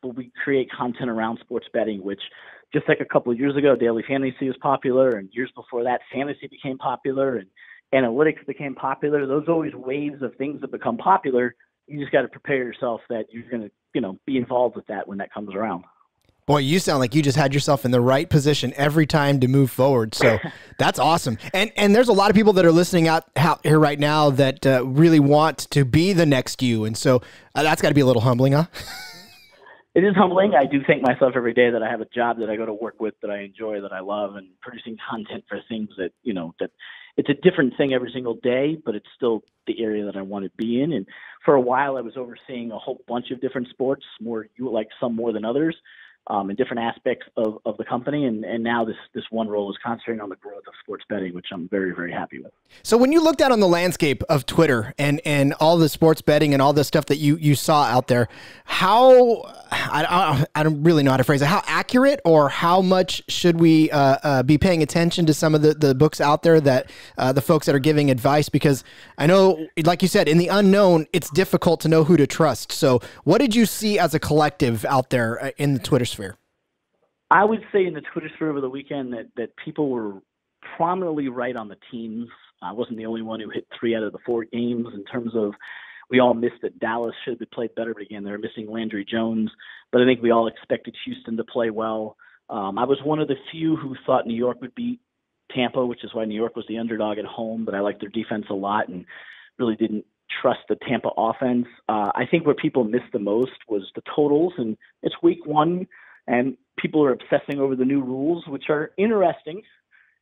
but we create content around sports betting, which just like a couple of years ago, daily fantasy was popular, and years before that, fantasy became popular, and analytics became popular. Those always waves of things that become popular. You just got to prepare yourself that you're going to, you know, be involved with that when that comes around. Boy, you sound like you just had yourself in the right position every time to move forward. So that's awesome. And and there's a lot of people that are listening out, out here right now that uh, really want to be the next you. And so uh, that's got to be a little humbling, huh? it is humbling. I do thank myself every day that I have a job that I go to work with that I enjoy, that I love, and producing content for things that you know that it's a different thing every single day, but it's still the area that I want to be in. And for a while, I was overseeing a whole bunch of different sports, more you like some more than others um, in different aspects of, of the company. And, and now this, this one role is concentrating on the growth of sports betting, which I'm very, very happy with. So when you looked out on the landscape of Twitter and, and all the sports betting and all the stuff that you, you saw out there, how, I, I, I don't really know how to phrase it, how accurate or how much should we uh, uh, be paying attention to some of the, the books out there that uh, the folks that are giving advice? Because I know, like you said, in the unknown, it's difficult to know who to trust. So what did you see as a collective out there uh, in the Twitter sphere? I would say in the Twitter sphere over the weekend that, that people were prominently right on the teams. I wasn't the only one who hit three out of the four games in terms of we all missed that Dallas should have played better, but again, they're missing Landry Jones. But I think we all expected Houston to play well. Um, I was one of the few who thought New York would beat Tampa, which is why New York was the underdog at home. But I liked their defense a lot and really didn't trust the Tampa offense. Uh, I think where people missed the most was the totals, and it's week one and people are obsessing over the new rules, which are interesting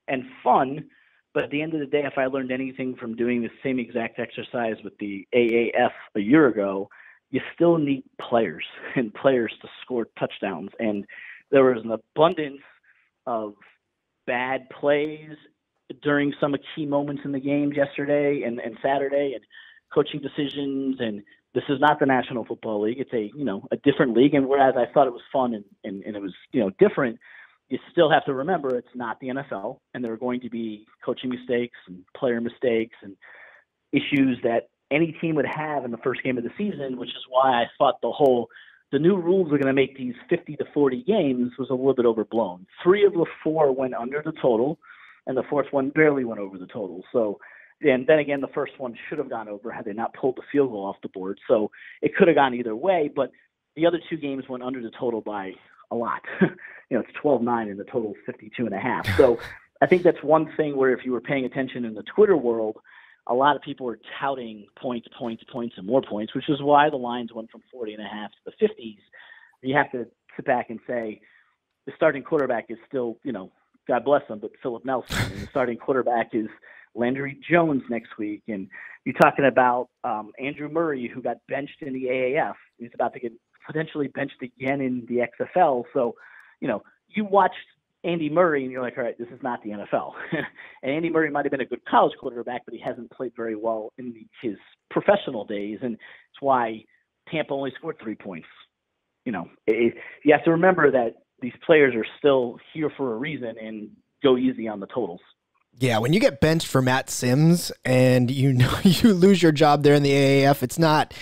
and fun. But at the end of the day, if I learned anything from doing the same exact exercise with the AAF a year ago, you still need players and players to score touchdowns. And there was an abundance of bad plays during some key moments in the games yesterday and, and Saturday and coaching decisions and this is not the National Football League. It's a you know a different league, and whereas I thought it was fun and, and, and it was you know different, you still have to remember it's not the NFL, and there are going to be coaching mistakes and player mistakes and issues that any team would have in the first game of the season, which is why I thought the whole the new rules are going to make these 50 to 40 games was a little bit overblown. Three of the four went under the total, and the fourth one barely went over the total. So and then again, the first one should have gone over had they not pulled the field goal off the board. So it could have gone either way, but the other two games went under the total by a lot. you know, it's 12-9 and the total is 52 and a half. So I think that's one thing where if you were paying attention in the Twitter world, a lot of people were touting points, points, points, and more points, which is why the lines went from 40 and a half to the 50s. You have to sit back and say the starting quarterback is still, you know, God bless him, but Philip Nelson. And the starting quarterback is – Landry Jones next week, and you're talking about um, Andrew Murray, who got benched in the AAF. He's about to get potentially benched again in the XFL. So, you know, you watched Andy Murray, and you're like, all right, this is not the NFL. and Andy Murray might have been a good college quarterback, but he hasn't played very well in the, his professional days, and it's why Tampa only scored three points. You know, it, you have to remember that these players are still here for a reason and go easy on the totals. Yeah, when you get benched for Matt Simms and you know you lose your job there in the AAF, it's not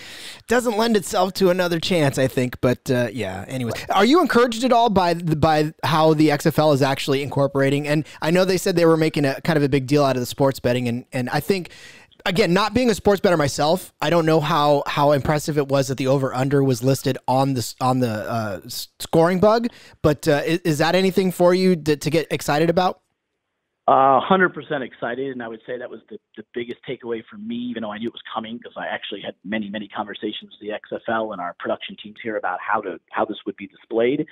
doesn't lend itself to another chance, I think. But uh, yeah, anyways, are you encouraged at all by the, by how the XFL is actually incorporating? And I know they said they were making a kind of a big deal out of the sports betting, and and I think again, not being a sports bettor myself, I don't know how how impressive it was that the over under was listed on the on the uh, scoring bug. But uh, is, is, that anything for you to, to get excited about? Uh, 100% excited, and I would say that was the, the biggest takeaway for me, even though I knew it was coming, because I actually had many, many conversations with the XFL and our production teams here about how to how this would be displayed.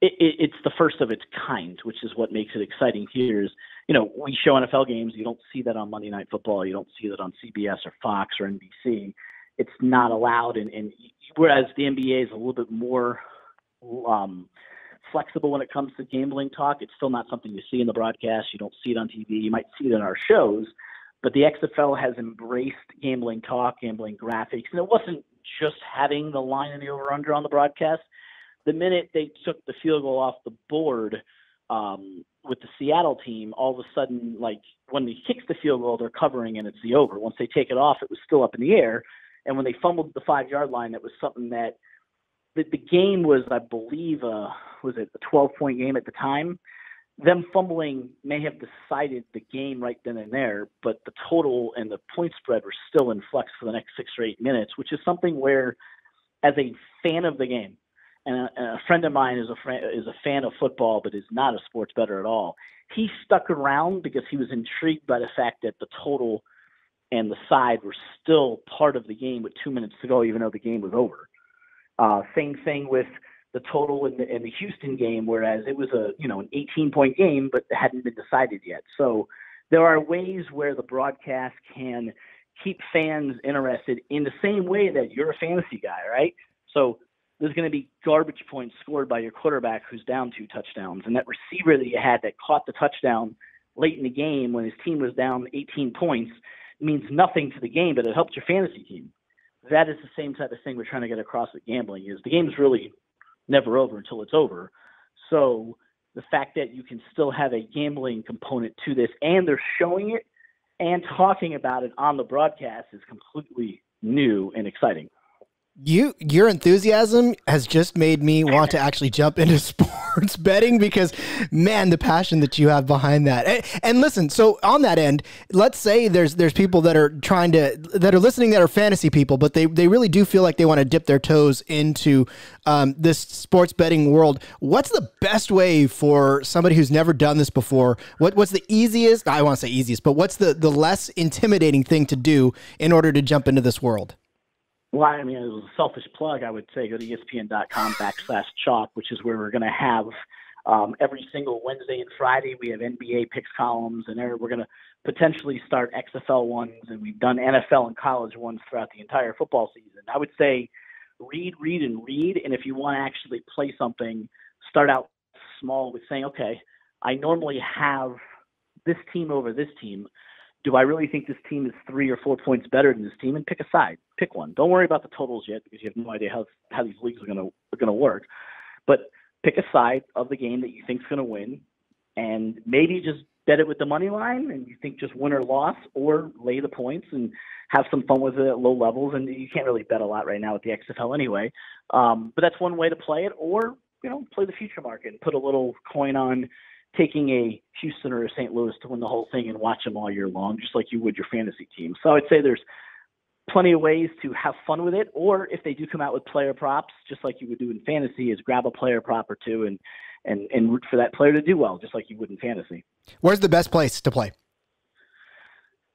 It, it, it's the first of its kind, which is what makes it exciting here. Is you know we show NFL games, you don't see that on Monday Night Football, you don't see that on CBS or Fox or NBC. It's not allowed, and, and whereas the NBA is a little bit more. Um, flexible when it comes to gambling talk. It's still not something you see in the broadcast. You don't see it on TV. You might see it in our shows, but the XFL has embraced gambling talk, gambling graphics, and it wasn't just having the line and the over under on the broadcast. The minute they took the field goal off the board um, with the Seattle team, all of a sudden, like when he kicks the field goal, they're covering and it's the over. Once they take it off, it was still up in the air. And when they fumbled the five yard line, that was something that the, the game was, I believe, uh, was it a 12 point game at the time? Them fumbling may have decided the game right then and there, but the total and the point spread were still in flux for the next six or eight minutes, which is something where, as a fan of the game, and a, and a friend of mine is a friend, is a fan of football, but is not a sports bettor at all. He stuck around because he was intrigued by the fact that the total and the side were still part of the game with two minutes to go, even though the game was over. Uh, same thing with the total in the, in the Houston game, whereas it was a you know an 18 point game, but it hadn't been decided yet. So there are ways where the broadcast can keep fans interested in the same way that you're a fantasy guy, right? So there's going to be garbage points scored by your quarterback who's down two touchdowns, and that receiver that you had that caught the touchdown late in the game when his team was down 18 points means nothing to the game, but it helps your fantasy team that is the same type of thing we're trying to get across with gambling is the game's really never over until it's over. So the fact that you can still have a gambling component to this and they're showing it and talking about it on the broadcast is completely new and exciting you your enthusiasm has just made me want to actually jump into sports betting because man the passion that you have behind that. And, and, listen so on that end let's say there's there's people that are trying to that are listening that are fantasy people but they they really do feel like they want to dip their toes into um, this sports betting world. What's the best way for somebody who's never done this before? What what's the easiest i want to say easiest but what's the the less intimidating thing to do in order to jump into this world well, I mean, as a selfish plug, I would say go to ESPN.com backslash chalk, which is where we're going to have um, every single Wednesday and Friday. We have NBA picks columns, and there we're going to potentially start XFL ones, and we've done NFL and college ones throughout the entire football season. I would say read, read, and read. And if you want to actually play something, start out small with saying, okay, I normally have this team over this team do I really think this team is three or four points better than this team? And pick a side, pick one. Don't worry about the totals yet because you have no idea how how these leagues are gonna are gonna work. But pick a side of the game that you think is gonna win, and maybe just bet it with the money line, and you think just win or loss, or lay the points and have some fun with it at low levels. And you can't really bet a lot right now with the XFL anyway. Um, but that's one way to play it, or you know, play the future market and put a little coin on taking a Houston or a St. Louis to win the whole thing and watch them all year long, just like you would your fantasy team. So I'd say there's plenty of ways to have fun with it, or if they do come out with player props, just like you would do in fantasy, is grab a player prop or two and and and root for that player to do well, just like you would in fantasy. Where's the best place to play?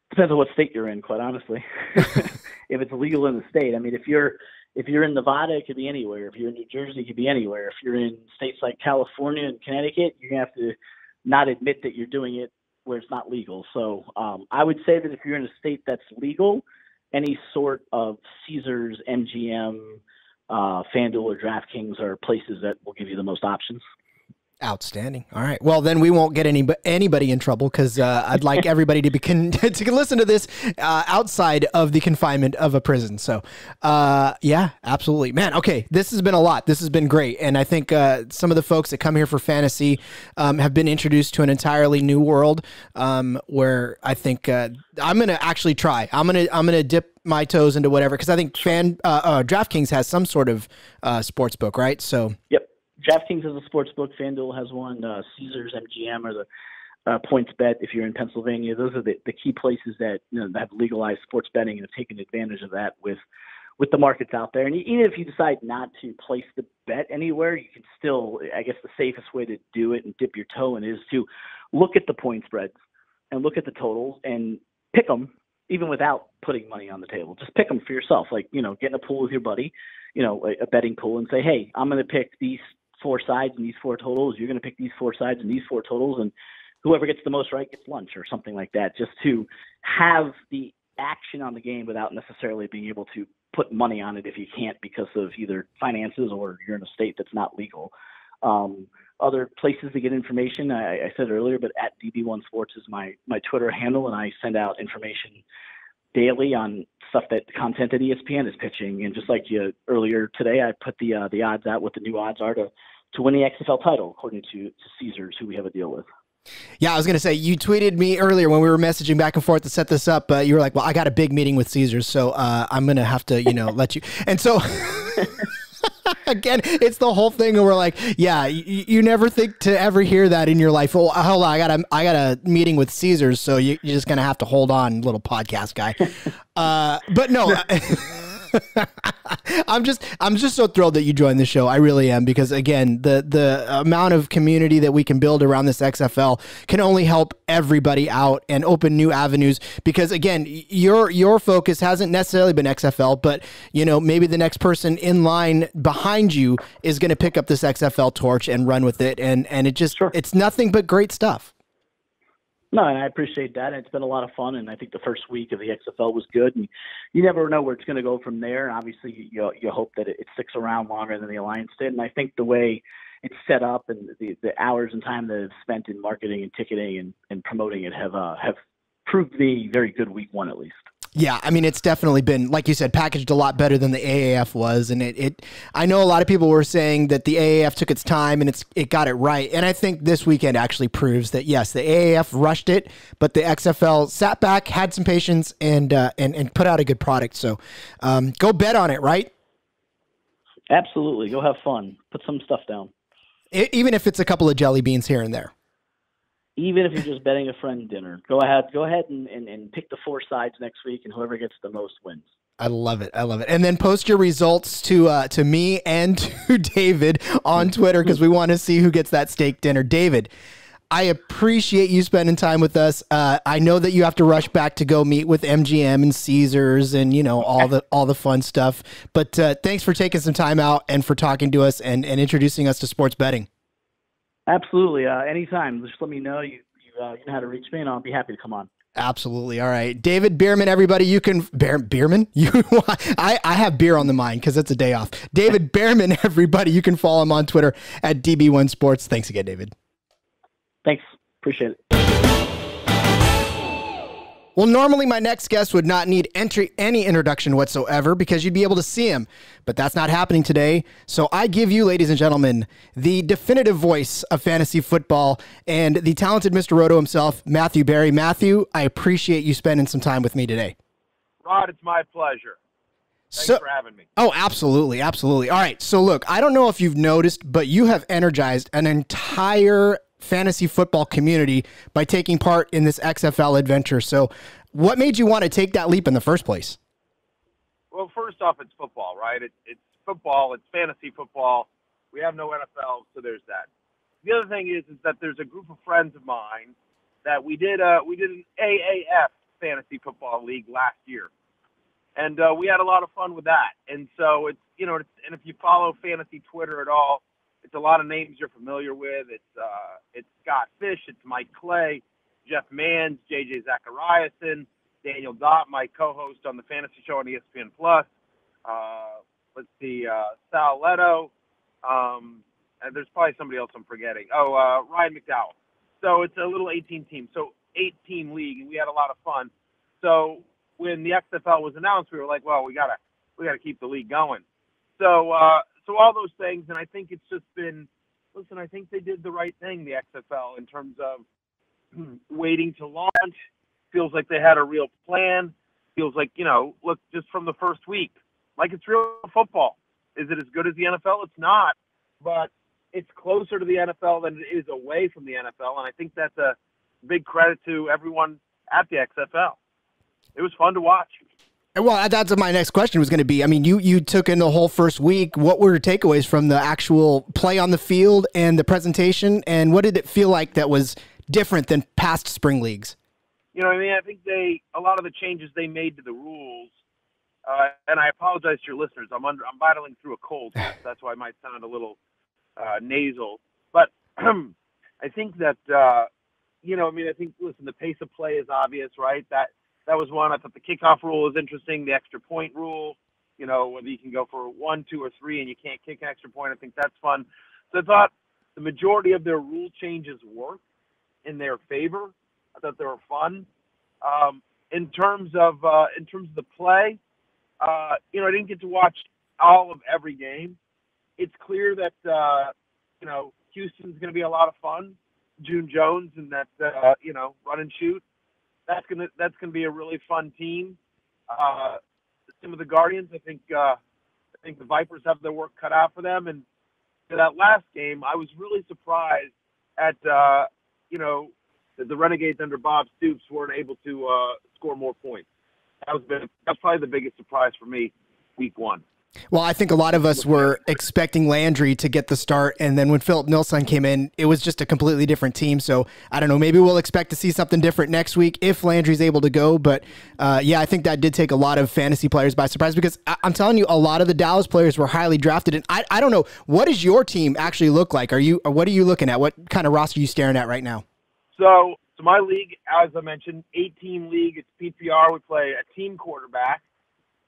Depends on what state you're in, quite honestly. if it's legal in the state, I mean, if you're if you're in Nevada, it could be anywhere. If you're in New Jersey, it could be anywhere. If you're in states like California and Connecticut, gonna have to not admit that you're doing it where it's not legal. So um, I would say that if you're in a state that's legal, any sort of Caesars, MGM, uh, FanDuel, or DraftKings are places that will give you the most options. Outstanding. All right. Well, then we won't get any anybody in trouble because uh, I'd like everybody to be con- to listen to this uh, outside of the confinement of a prison. So, uh, yeah, absolutely, man. Okay, this has been a lot. This has been great, and I think uh, some of the folks that come here for fantasy um, have been introduced to an entirely new world um, where I think uh, I'm gonna actually try. I'm gonna I'm gonna dip my toes into whatever because I think fan uh, DraftKings has some sort of sports book, right? So, yep. DraftKings has a sports book. FanDuel has one. Uh, Caesars, MGM, or the uh, PointsBet if you're in Pennsylvania. Those are the, the key places that you know have legalized sports betting and have taken advantage of that with with the markets out there. And even if you decide not to place the bet anywhere, you can still, I guess, the safest way to do it and dip your toe in is to look at the point spreads and look at the totals and pick them even without putting money on the table. Just pick them for yourself. Like, you know, get in a pool with your buddy, you know, a, a betting pool and say, hey, I'm going to pick these four sides and these four totals. You're going to pick these four sides and these four totals, and whoever gets the most right gets lunch or something like that. Just to have the action on the game without necessarily being able to put money on it if you can't because of either finances or you're in a state that's not legal. Um, other places to get information, I, I said earlier, but at DB1 Sports is my my Twitter handle, and I send out information daily on stuff that content that ESPN is pitching. And just like you earlier today, I put the uh, the odds out what the new odds are to to win the XFL title, according to, to Caesars, who we have a deal with. Yeah, I was going to say, you tweeted me earlier when we were messaging back and forth to set this up. Uh, you were like, well, I got a big meeting with Caesars, so uh, I'm going to have to, you know, let you. And so. Again, it's the whole thing, and we're like, yeah, you, you, never think to ever hear that in your life. Oh, hold on, I got a, I got a meeting with Caesars, so you, are just gonna have to hold on, little podcast guy. Uh, but no. I'm just I'm just so thrilled that you joined the show. I really am because again, the the amount of community that we can build around this XFL can only help everybody out and open new avenues because again, your your focus hasn't necessarily been XFL, but you know, maybe the next person in line behind you is going to pick up this XFL torch and run with it and and it just sure. it's nothing but great stuff. No, and I appreciate that. It's been a lot of fun, and I think the first week of the XFL was good. And you never know where it's going to go from there. And obviously, you you hope that it, sticks around longer than the alliance did. And I think the way it's set up and the the hours and time that it's spent in marketing and ticketing and, and promoting it have uh, have proved to be very good week one at least. Yeah, I mean it's definitely been like you said packaged a lot better than the AAF was and it, it I know a lot of people were saying that the AAF took its time and it's it got it right and I think this weekend actually proves that yes, the AAF rushed it, but the XFL sat back, had some patience and uh, and and put out a good product. So, um, go bet on it, right? Absolutely. Go have fun. Put some stuff down. It, even if it's a couple of jelly beans here and there even if you're just betting a friend dinner, go ahead, go ahead and, and, and pick the four sides next week, and whoever gets the most wins. I love it. I love it. And then post your results to uh, to me and to David on Twitter because we want to see who gets that steak dinner. David, I appreciate you spending time with us. Uh, I know that you have to rush back to go meet with MGM and Caesars and you know all the all the fun stuff. But uh, thanks for taking some time out and for talking to us and, and introducing us to sports betting. Absolutely. Uh, anytime. Just let me know. You you, uh, you know how to reach me, and I'll be happy to come on. Absolutely. All right. David Bierman, everybody, you can Beer, Bierman? You I, I have beer on the mind because it's a day off. David Bierman, everybody, you can follow him on Twitter at DB1 Sports. Thanks again, David. Thanks. Appreciate it. Well, normally my next guest would not need entry any introduction whatsoever because you'd be able to see him, but that's not happening today. So I give you, ladies and gentlemen, the definitive voice of fantasy football and the talented Mr. Roto himself, Matthew Berry. Matthew, I appreciate you spending some time with me today. Rod, it's my pleasure. Thanks so, for having me. Oh, absolutely, absolutely. All right. So look, I don't know if you've noticed, but you have energized an entire fantasy football community by taking part in this XFL adventure. So, what made you want to take that leap in the first place? Well, first off, it's football, right? It, it's football. It's fantasy football. We have no NFL, so there's that. The other thing is, is that there's a group of friends of mine that we did uh we did an AAF fantasy football league last year, and uh, we had a lot of fun with that. And so it's you know, it's, and if you follow fantasy Twitter at all, it's a lot of names you're familiar with. It's uh, it's Scott Fish, it's Mike Clay, Jeff Mans, JJ Zachariason, Daniel Dopp, my co-host on the fantasy show on ESPN Plus. Uh, let's see, uh, Sal Leto, um, uh, there's probably somebody else I'm forgetting. Oh, uh, Ryan McDowell. So it's a little 18 team, so 18 team league, and we had a lot of fun. So when the XFL was announced, we were like, well, we gotta we gotta keep the league going. So uh, so all those things, and I think it's just been listen. I think they did the right thing, the XFL, in terms of waiting to launch. Feels like they had a real plan. Feels like you know, look just from the first week, like it's real football. Is it as good as the NFL? It's not, but it's closer to the NFL than it is away from the NFL, and I think that's a big credit to everyone at the XFL. It was fun to watch. Well, that's my next question was going to be. I mean, you you took in the whole first week. What were your takeaways from the actual play on the field and the presentation, and what did it feel like that was different than past spring leagues? You know, I mean, I think they a lot of the changes they made to the rules, uh, and I apologize to your listeners. I'm under I'm battling through a cold, so that's why I might sound a little uh, nasal. But I think that uh, you know, I mean, I think listen, the pace of play is obvious, right? That that was one. I thought the kickoff rule was interesting. The extra point rule, you know, whether you can go for one, two, or three, and you can't kick an extra point. I think that's fun. So I thought the majority of their rule changes worked in their favor. I thought they were fun. Um, in terms of uh, in terms of the play, uh, you know, I didn't get to watch all of every game. It's clear that uh, you know Houston's going to be a lot of fun. June Jones and that uh, you know run and shoot that's gonna that's gonna be a really fun team. Uh, some of the Guardians, I think uh, I think the Vipers have their work cut out for them. And for that last game, I was really surprised at uh, you know that the Renegades under Bob Stoops weren't able to uh, score more points. That was been that's probably the biggest surprise for me week one. Well, I think a lot of us were expecting Landry to get the start, and then when Philip Nelson came in, it was just a completely different team. So I don't know. Maybe we'll expect to see something different next week if Landry's able to go. But uh, yeah, I think that did take a lot of fantasy players by surprise because I- am telling you, a lot of the Dallas players were highly drafted, and I, I don't know what does your team actually look like. Are you what are you looking at? What kind of roster are you staring at right now? So, so my league, as I mentioned, 18 league. It's PPR. We play a team quarterback.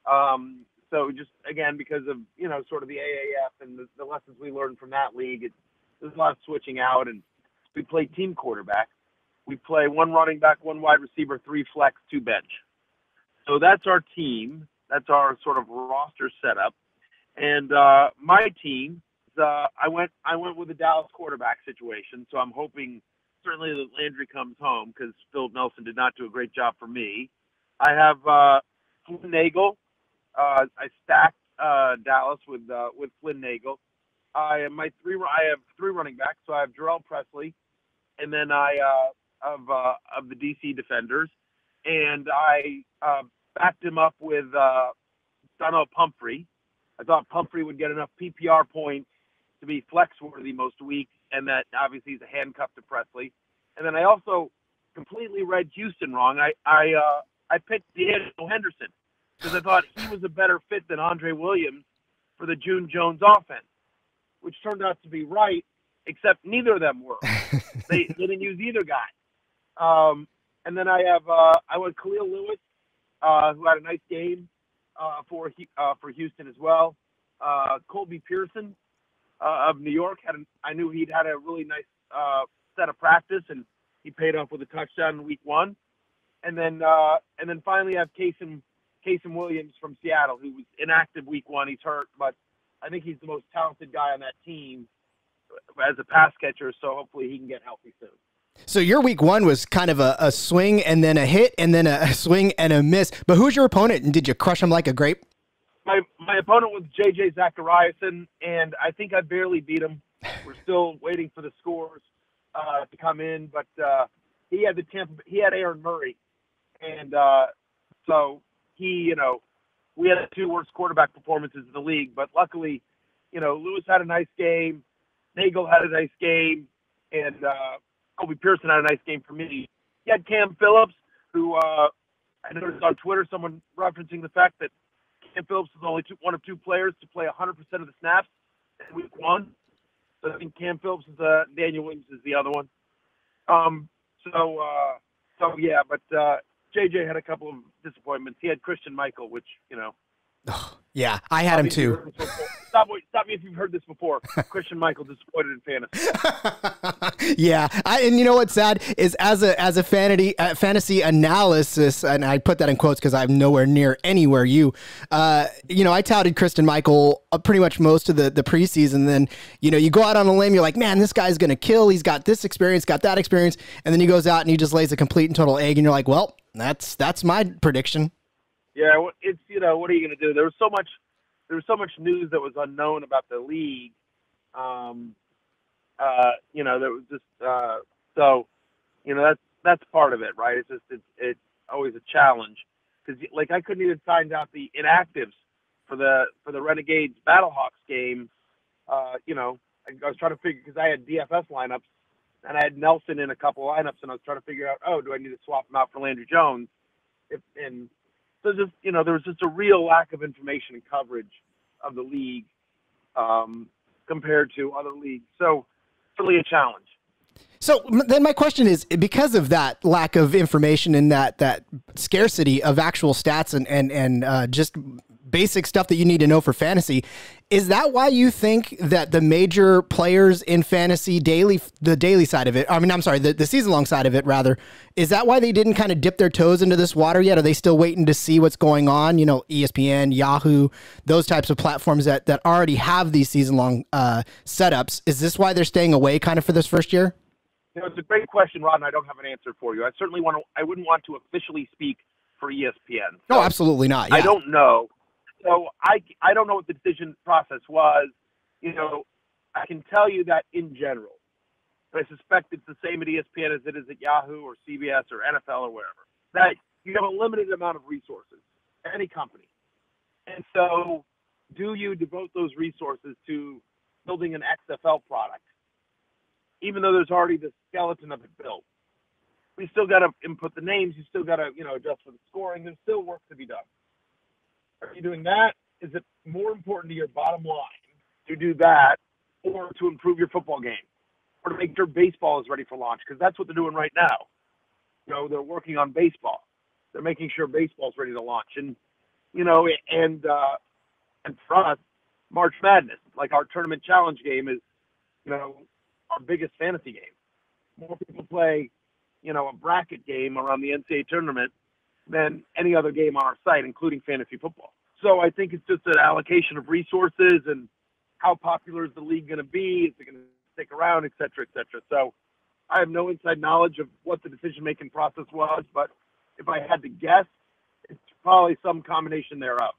Um, so just again because of you know sort of the AAF and the, the lessons we learned from that league, it, there's a lot of switching out, and we play team quarterback. We play one running back, one wide receiver, three flex, two bench. So that's our team. That's our sort of roster setup. And uh, my team, uh, I went I went with the Dallas quarterback situation. So I'm hoping certainly that Landry comes home because Phil Nelson did not do a great job for me. I have uh, Nagel, uh, I stacked uh, Dallas with uh, with Flynn Nagel. I my three I have three running backs, so I have Jhurell Pressley, and then I uh, of uh, of the DC defenders, and I uh, backed him up with uh, Donald Pumphrey. I thought Pumphrey would get enough PPR points to be flex worthy most weeks, and that obviously he's a handcuff to Pressley. And then I also completely read Houston wrong. I I uh, I picked Daniel Henderson because I thought he was a better fit than Andre Williams for the June Jones offense, which turned out to be right, except neither of them were. they, they didn't use either guy. Um, and then I have uh, I went Kahlil Lewis, uh, who had a nice game uh, for uh, for Houston as well. Uh, Colby Pearson uh, of New York had an, I knew he'd had a really nice uh, set of practice and he paid off with a touchdown in week one. And then uh, and then finally I have Kasen Kasen Williams from Seattle, who was inactive week one. He's hurt, but I think he's the most talented guy on that team as a pass catcher. So hopefully he can get healthy soon. So your week one was kind of a, a swing and then a hit and then a, a swing and a miss. But who's your opponent and did you crush him like a grape? My my opponent was JJ Zachariason, and I think I barely beat him. We're still waiting for the scores uh, to come in, but uh, he had the Tampa. He had Aaron Murray, and uh, so he, you know, we had the two worst quarterback performances in the league, but luckily, you know, Lewis had a nice game, Nagel had a nice game, and uh, Colby Pearson had a nice game for me. He had Cam Phillips, who uh, I noticed on Twitter someone referencing the fact that Cam Phillips was only two, one of two players to play 100% of the snaps in week one. So I think Cam Phillips is uh, Daniel Williams is the other one. Um, so uh, so yeah, but uh, JJ had a couple of disappointments. He had Christine Michael, which you know. Yeah, I had him too. Stop, stop me if you've heard this before. Christine Michael disappointed in fantasy. yeah, I, and you know what's sad is as a as a fantasy uh, fantasy analysis, and I put that in quotes because I'm nowhere near anywhere you. Uh, you know, I touted Christine Michael uh, pretty much most of the the preseason. Then you know, you go out on a limb, you're like, man, this guy's gonna kill. He's got this experience, got that experience, and then he goes out and he just lays a complete and total egg, and you're like, well, that's that's my prediction. Yeah, it's you know, what are you gonna do? There was so much there was so much news that was unknown about the league. Um, uh, you know, there was just uh, so, you know, that's that's part of it, right? It's just it's it's always a challenge because like I couldn't even find out the inactives for the for the Renegades Battlehawks game. Uh, you know, I, I was trying to figure because I had DFS lineups and I had Nelson in a couple lineups, and I was trying to figure out, oh, do I need to swap him out for Landry Jones? If and so just you know there was just a real lack of information and coverage of the league um, compared to other leagues. So really a challenge. So then my question is because of that lack of information and that that scarcity of actual stats and and and uh, just basic stuff that you need to know for fantasy. Is that why you think that the major players in fantasy daily, the daily side of it, I mean, I'm sorry, the, the season long side of it, rather, is that why they didn't kind of dip their toes into this water yet? Are they still waiting to see what's going on? You know, ESPN, Yahoo, those types of platforms that, that already have these season long uh, setups. Is this why they're staying away kind of for this first year? You know, it's a great question, Rod, and I don't have an answer for you. I certainly want to, I wouldn't want to officially speak for ESPN. So no, absolutely not. Yeah. I don't know so I I don't know what the decision process was. You know, I can tell you that in general, but I suspect it's the same at ESPN as it is at Yahoo or CBS or NFL or wherever. That you have a limited amount of resources, any company, and so do you devote those resources to building an XFL product, even though there's already the skeleton of it built? We still got to input the names. You still got to, you know, adjust for the scoring. There's still work to be done. Are you doing that? Is it more important to your bottom line to do that or to improve your football game or to make sure baseball is ready for launch? Because that's what they're doing right now. You know, they're working on baseball. They're making sure baseball's ready to launch. And, you know, and, uh, and for us, March Madness, like our tournament challenge game is, you know, our biggest fantasy game. More people play, you know, a bracket game around the NCAA tournament than any other game on our site, including fantasy football. So I think it's just an allocation of resources and how popular is the league going to be? Is it going to stick around, et cetera, et cetera. So I have no inside knowledge of what the decision making process was, but if I had to guess, it's probably some combination thereof.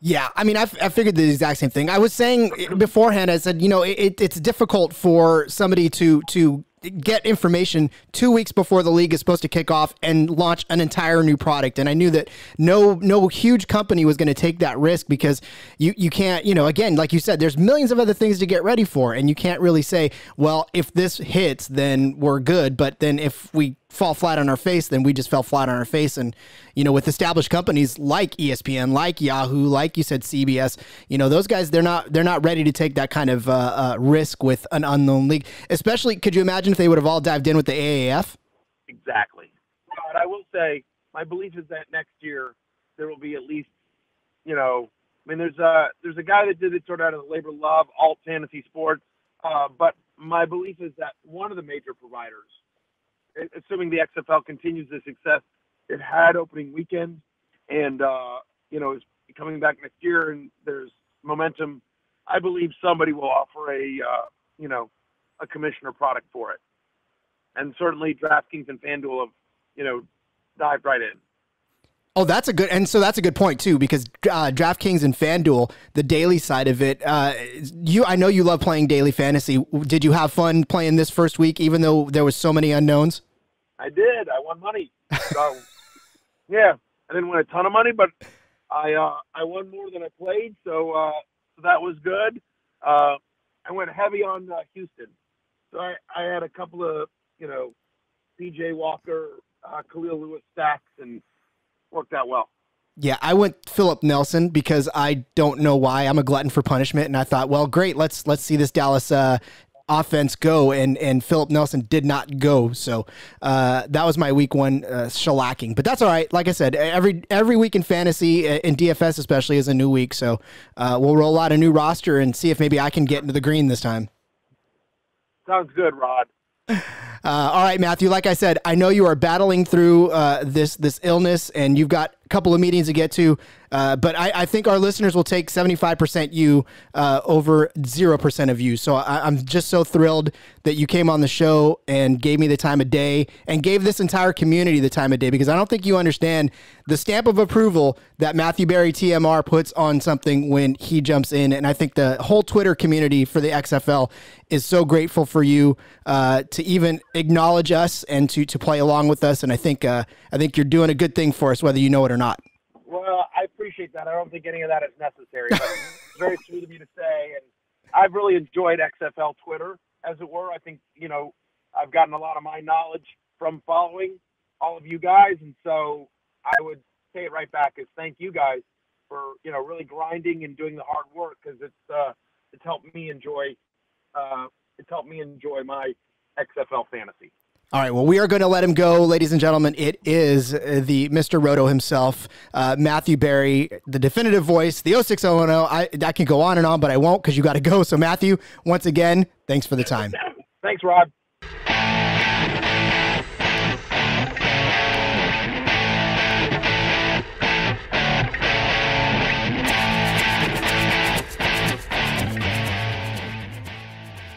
Yeah, I mean, I, I figured the exact same thing. I was saying beforehand. I said, you know, it, it's difficult for somebody to to get information two weeks before the league is supposed to kick off and launch an entire new product. And I knew that no no huge company was going to take that risk because you you can't you know again like you said there's millions of other things to get ready for and you can't really say well if this hits then we're good but then if we fall flat on our face, then we just fell flat on our face. And, you know, with established companies like ESPN, like Yahoo, like you said, CBS, you know, those guys, they're not, they're not ready to take that kind of uh, uh, risk with an unknown league. Especially, could you imagine if they would have all dived in with the AAF? Exactly. But I will say, my belief is that next year there will be at least, you know, I mean, there's a there's a guy that did it sort of out of the labor love alt fantasy sports, uh, but my belief is that one of the major providers assuming the XFL continues the success it had opening weekend, and uh, you know is coming back next year, and there's momentum. I believe somebody will offer a uh, you know a commissioner product for it, and certainly DraftKings and FanDuel have you know dived right in. Oh, that's a good, and so that's a good point too, because uh, DraftKings and FanDuel, the daily side of it, uh, you, I know you love playing daily fantasy. Did you have fun playing this first week, even though there was so many unknowns? I did. I won money. So, yeah, I didn't win a ton of money, but I uh, I won more than I played, so uh, so that was good. Uh, I went heavy on uh, Houston, so I, I had a couple of you know PJ Walker, uh, Kahlil Lewis stacks, and worked out well. Yeah, I went Philip Nelson because I don't know why I'm a glutton for punishment, and I thought, well, great, let's let's see this Dallas uh, offense go, and and Philip Nelson did not go. So uh, that was my week one uh, shellacking. But that's all right. Like I said, every every week in fantasy, in DFS especially, is a new week. So uh, we'll roll out a new roster and see if maybe I can get into the green this time. Sounds good, Rod. Uh, all right, Matthew. Like I said, I know you are battling through uh, this this illness, and you've got a couple of meetings to get to. Uh, but I, I, think our listeners will take seventy five percent you uh, over zero percent of you. So I, am just so thrilled that you came on the show and gave me the time of day, and gave this entire community the time of day because I don't think you understand the stamp of approval that Matthew Berry TMR puts on something when he jumps in. And I think the whole Twitter community for the XFL is so grateful for you uh, to even acknowledge us and to to play along with us. And I think uh, I think you're doing a good thing for us, whether you know it or not. Well, I appreciate that. I don't think any of that is necessary, but it's very sweet of you to say. And I've really enjoyed XFL Twitter, as it were. I think you know I've gotten a lot of my knowledge from following all of you guys, and so I would say it right back is thank you guys for you know really grinding and doing the hard work because it's uh, it's helped me enjoy uh, it's helped me enjoy my XFL fantasy. All right. Well, we are going to let him go, ladies and gentlemen. It is uh, the Mr. Roto himself, uh, Matthew Berry, the definitive voice, the 06010. I, I can go on and on, but I won't because you got to go. So, Matthew, once again, thanks for the time. thanks, Rod.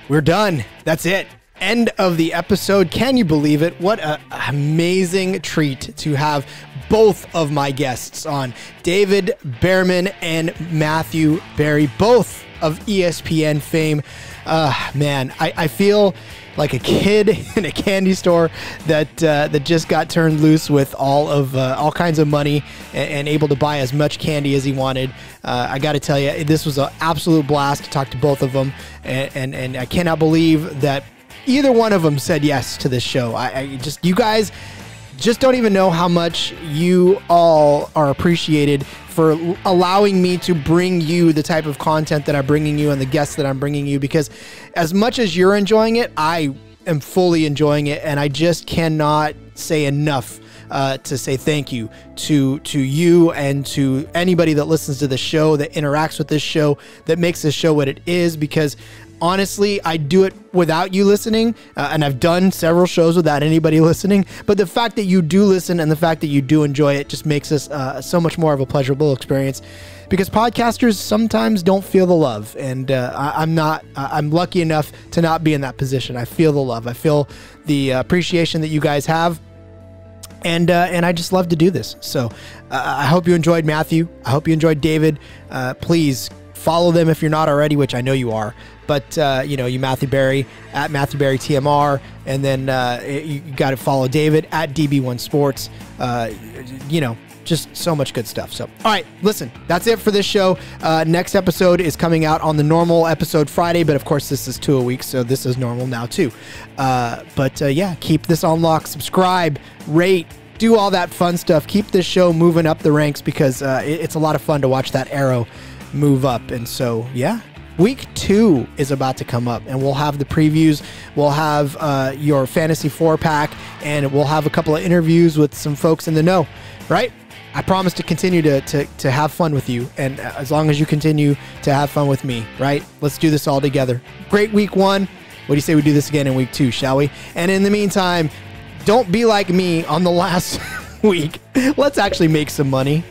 We're done. That's it end of the episode. Can you believe it? What an amazing treat to have both of my guests on David Bearman and Matthew Berry, both of ESPN fame. Uh, man, I, I feel like a kid in a candy store that uh, that just got turned loose with all of uh, all kinds of money and, and, able to buy as much candy as he wanted. Uh, I got to tell you, this was an absolute blast to talk to both of them, and, and, and I cannot believe that either one of them said yes to this show. I, I just, you guys just don't even know how much you all are appreciated for allowing me to bring you the type of content that I'm bringing you and the guests that I'm bringing you because as much as you're enjoying it, I am fully enjoying it and I just cannot say enough uh, to say thank you to to you and to anybody that listens to the show that interacts with this show that makes this show what it is because honestly, I do it without you listening, uh, and I've done several shows without anybody listening. But the fact that you do listen and the fact that you do enjoy it just makes this uh, so much more of a pleasurable experience. Because podcasters sometimes don't feel the love, and uh, I, am not. I'm lucky enough to not be in that position. I feel the love. I feel the appreciation that you guys have and uh, and I just love to do this. So uh, I hope you enjoyed Matthew. I hope you enjoyed David. Uh, please follow them if you're not already, which I know you are. But uh, you know, you Matthew Berry at Matthew Berry TMR, and then uh, you got to follow David at DB1 Sports. Uh, you know, just so much good stuff. So, all right, listen, that's it for this show. Uh, next episode is coming out on the normal episode Friday, but of course, this is two a week, so this is normal now too. Uh, but uh, yeah, keep this on lock, subscribe, rate, do all that fun stuff. Keep this show moving up the ranks because uh, it's a lot of fun to watch that arrow move up. And so, yeah, week two is about to come up and we'll have the previews. We'll have uh, your fantasy four pack and we'll have a couple of interviews with some folks in the know right? I promise to continue to, to, to have fun with you and as long as you continue to have fun with me right? Let's do this all together. Great week one. What do you say we do this again in week two shall we? And in the meantime don't be like me on the last week. Let's actually make some money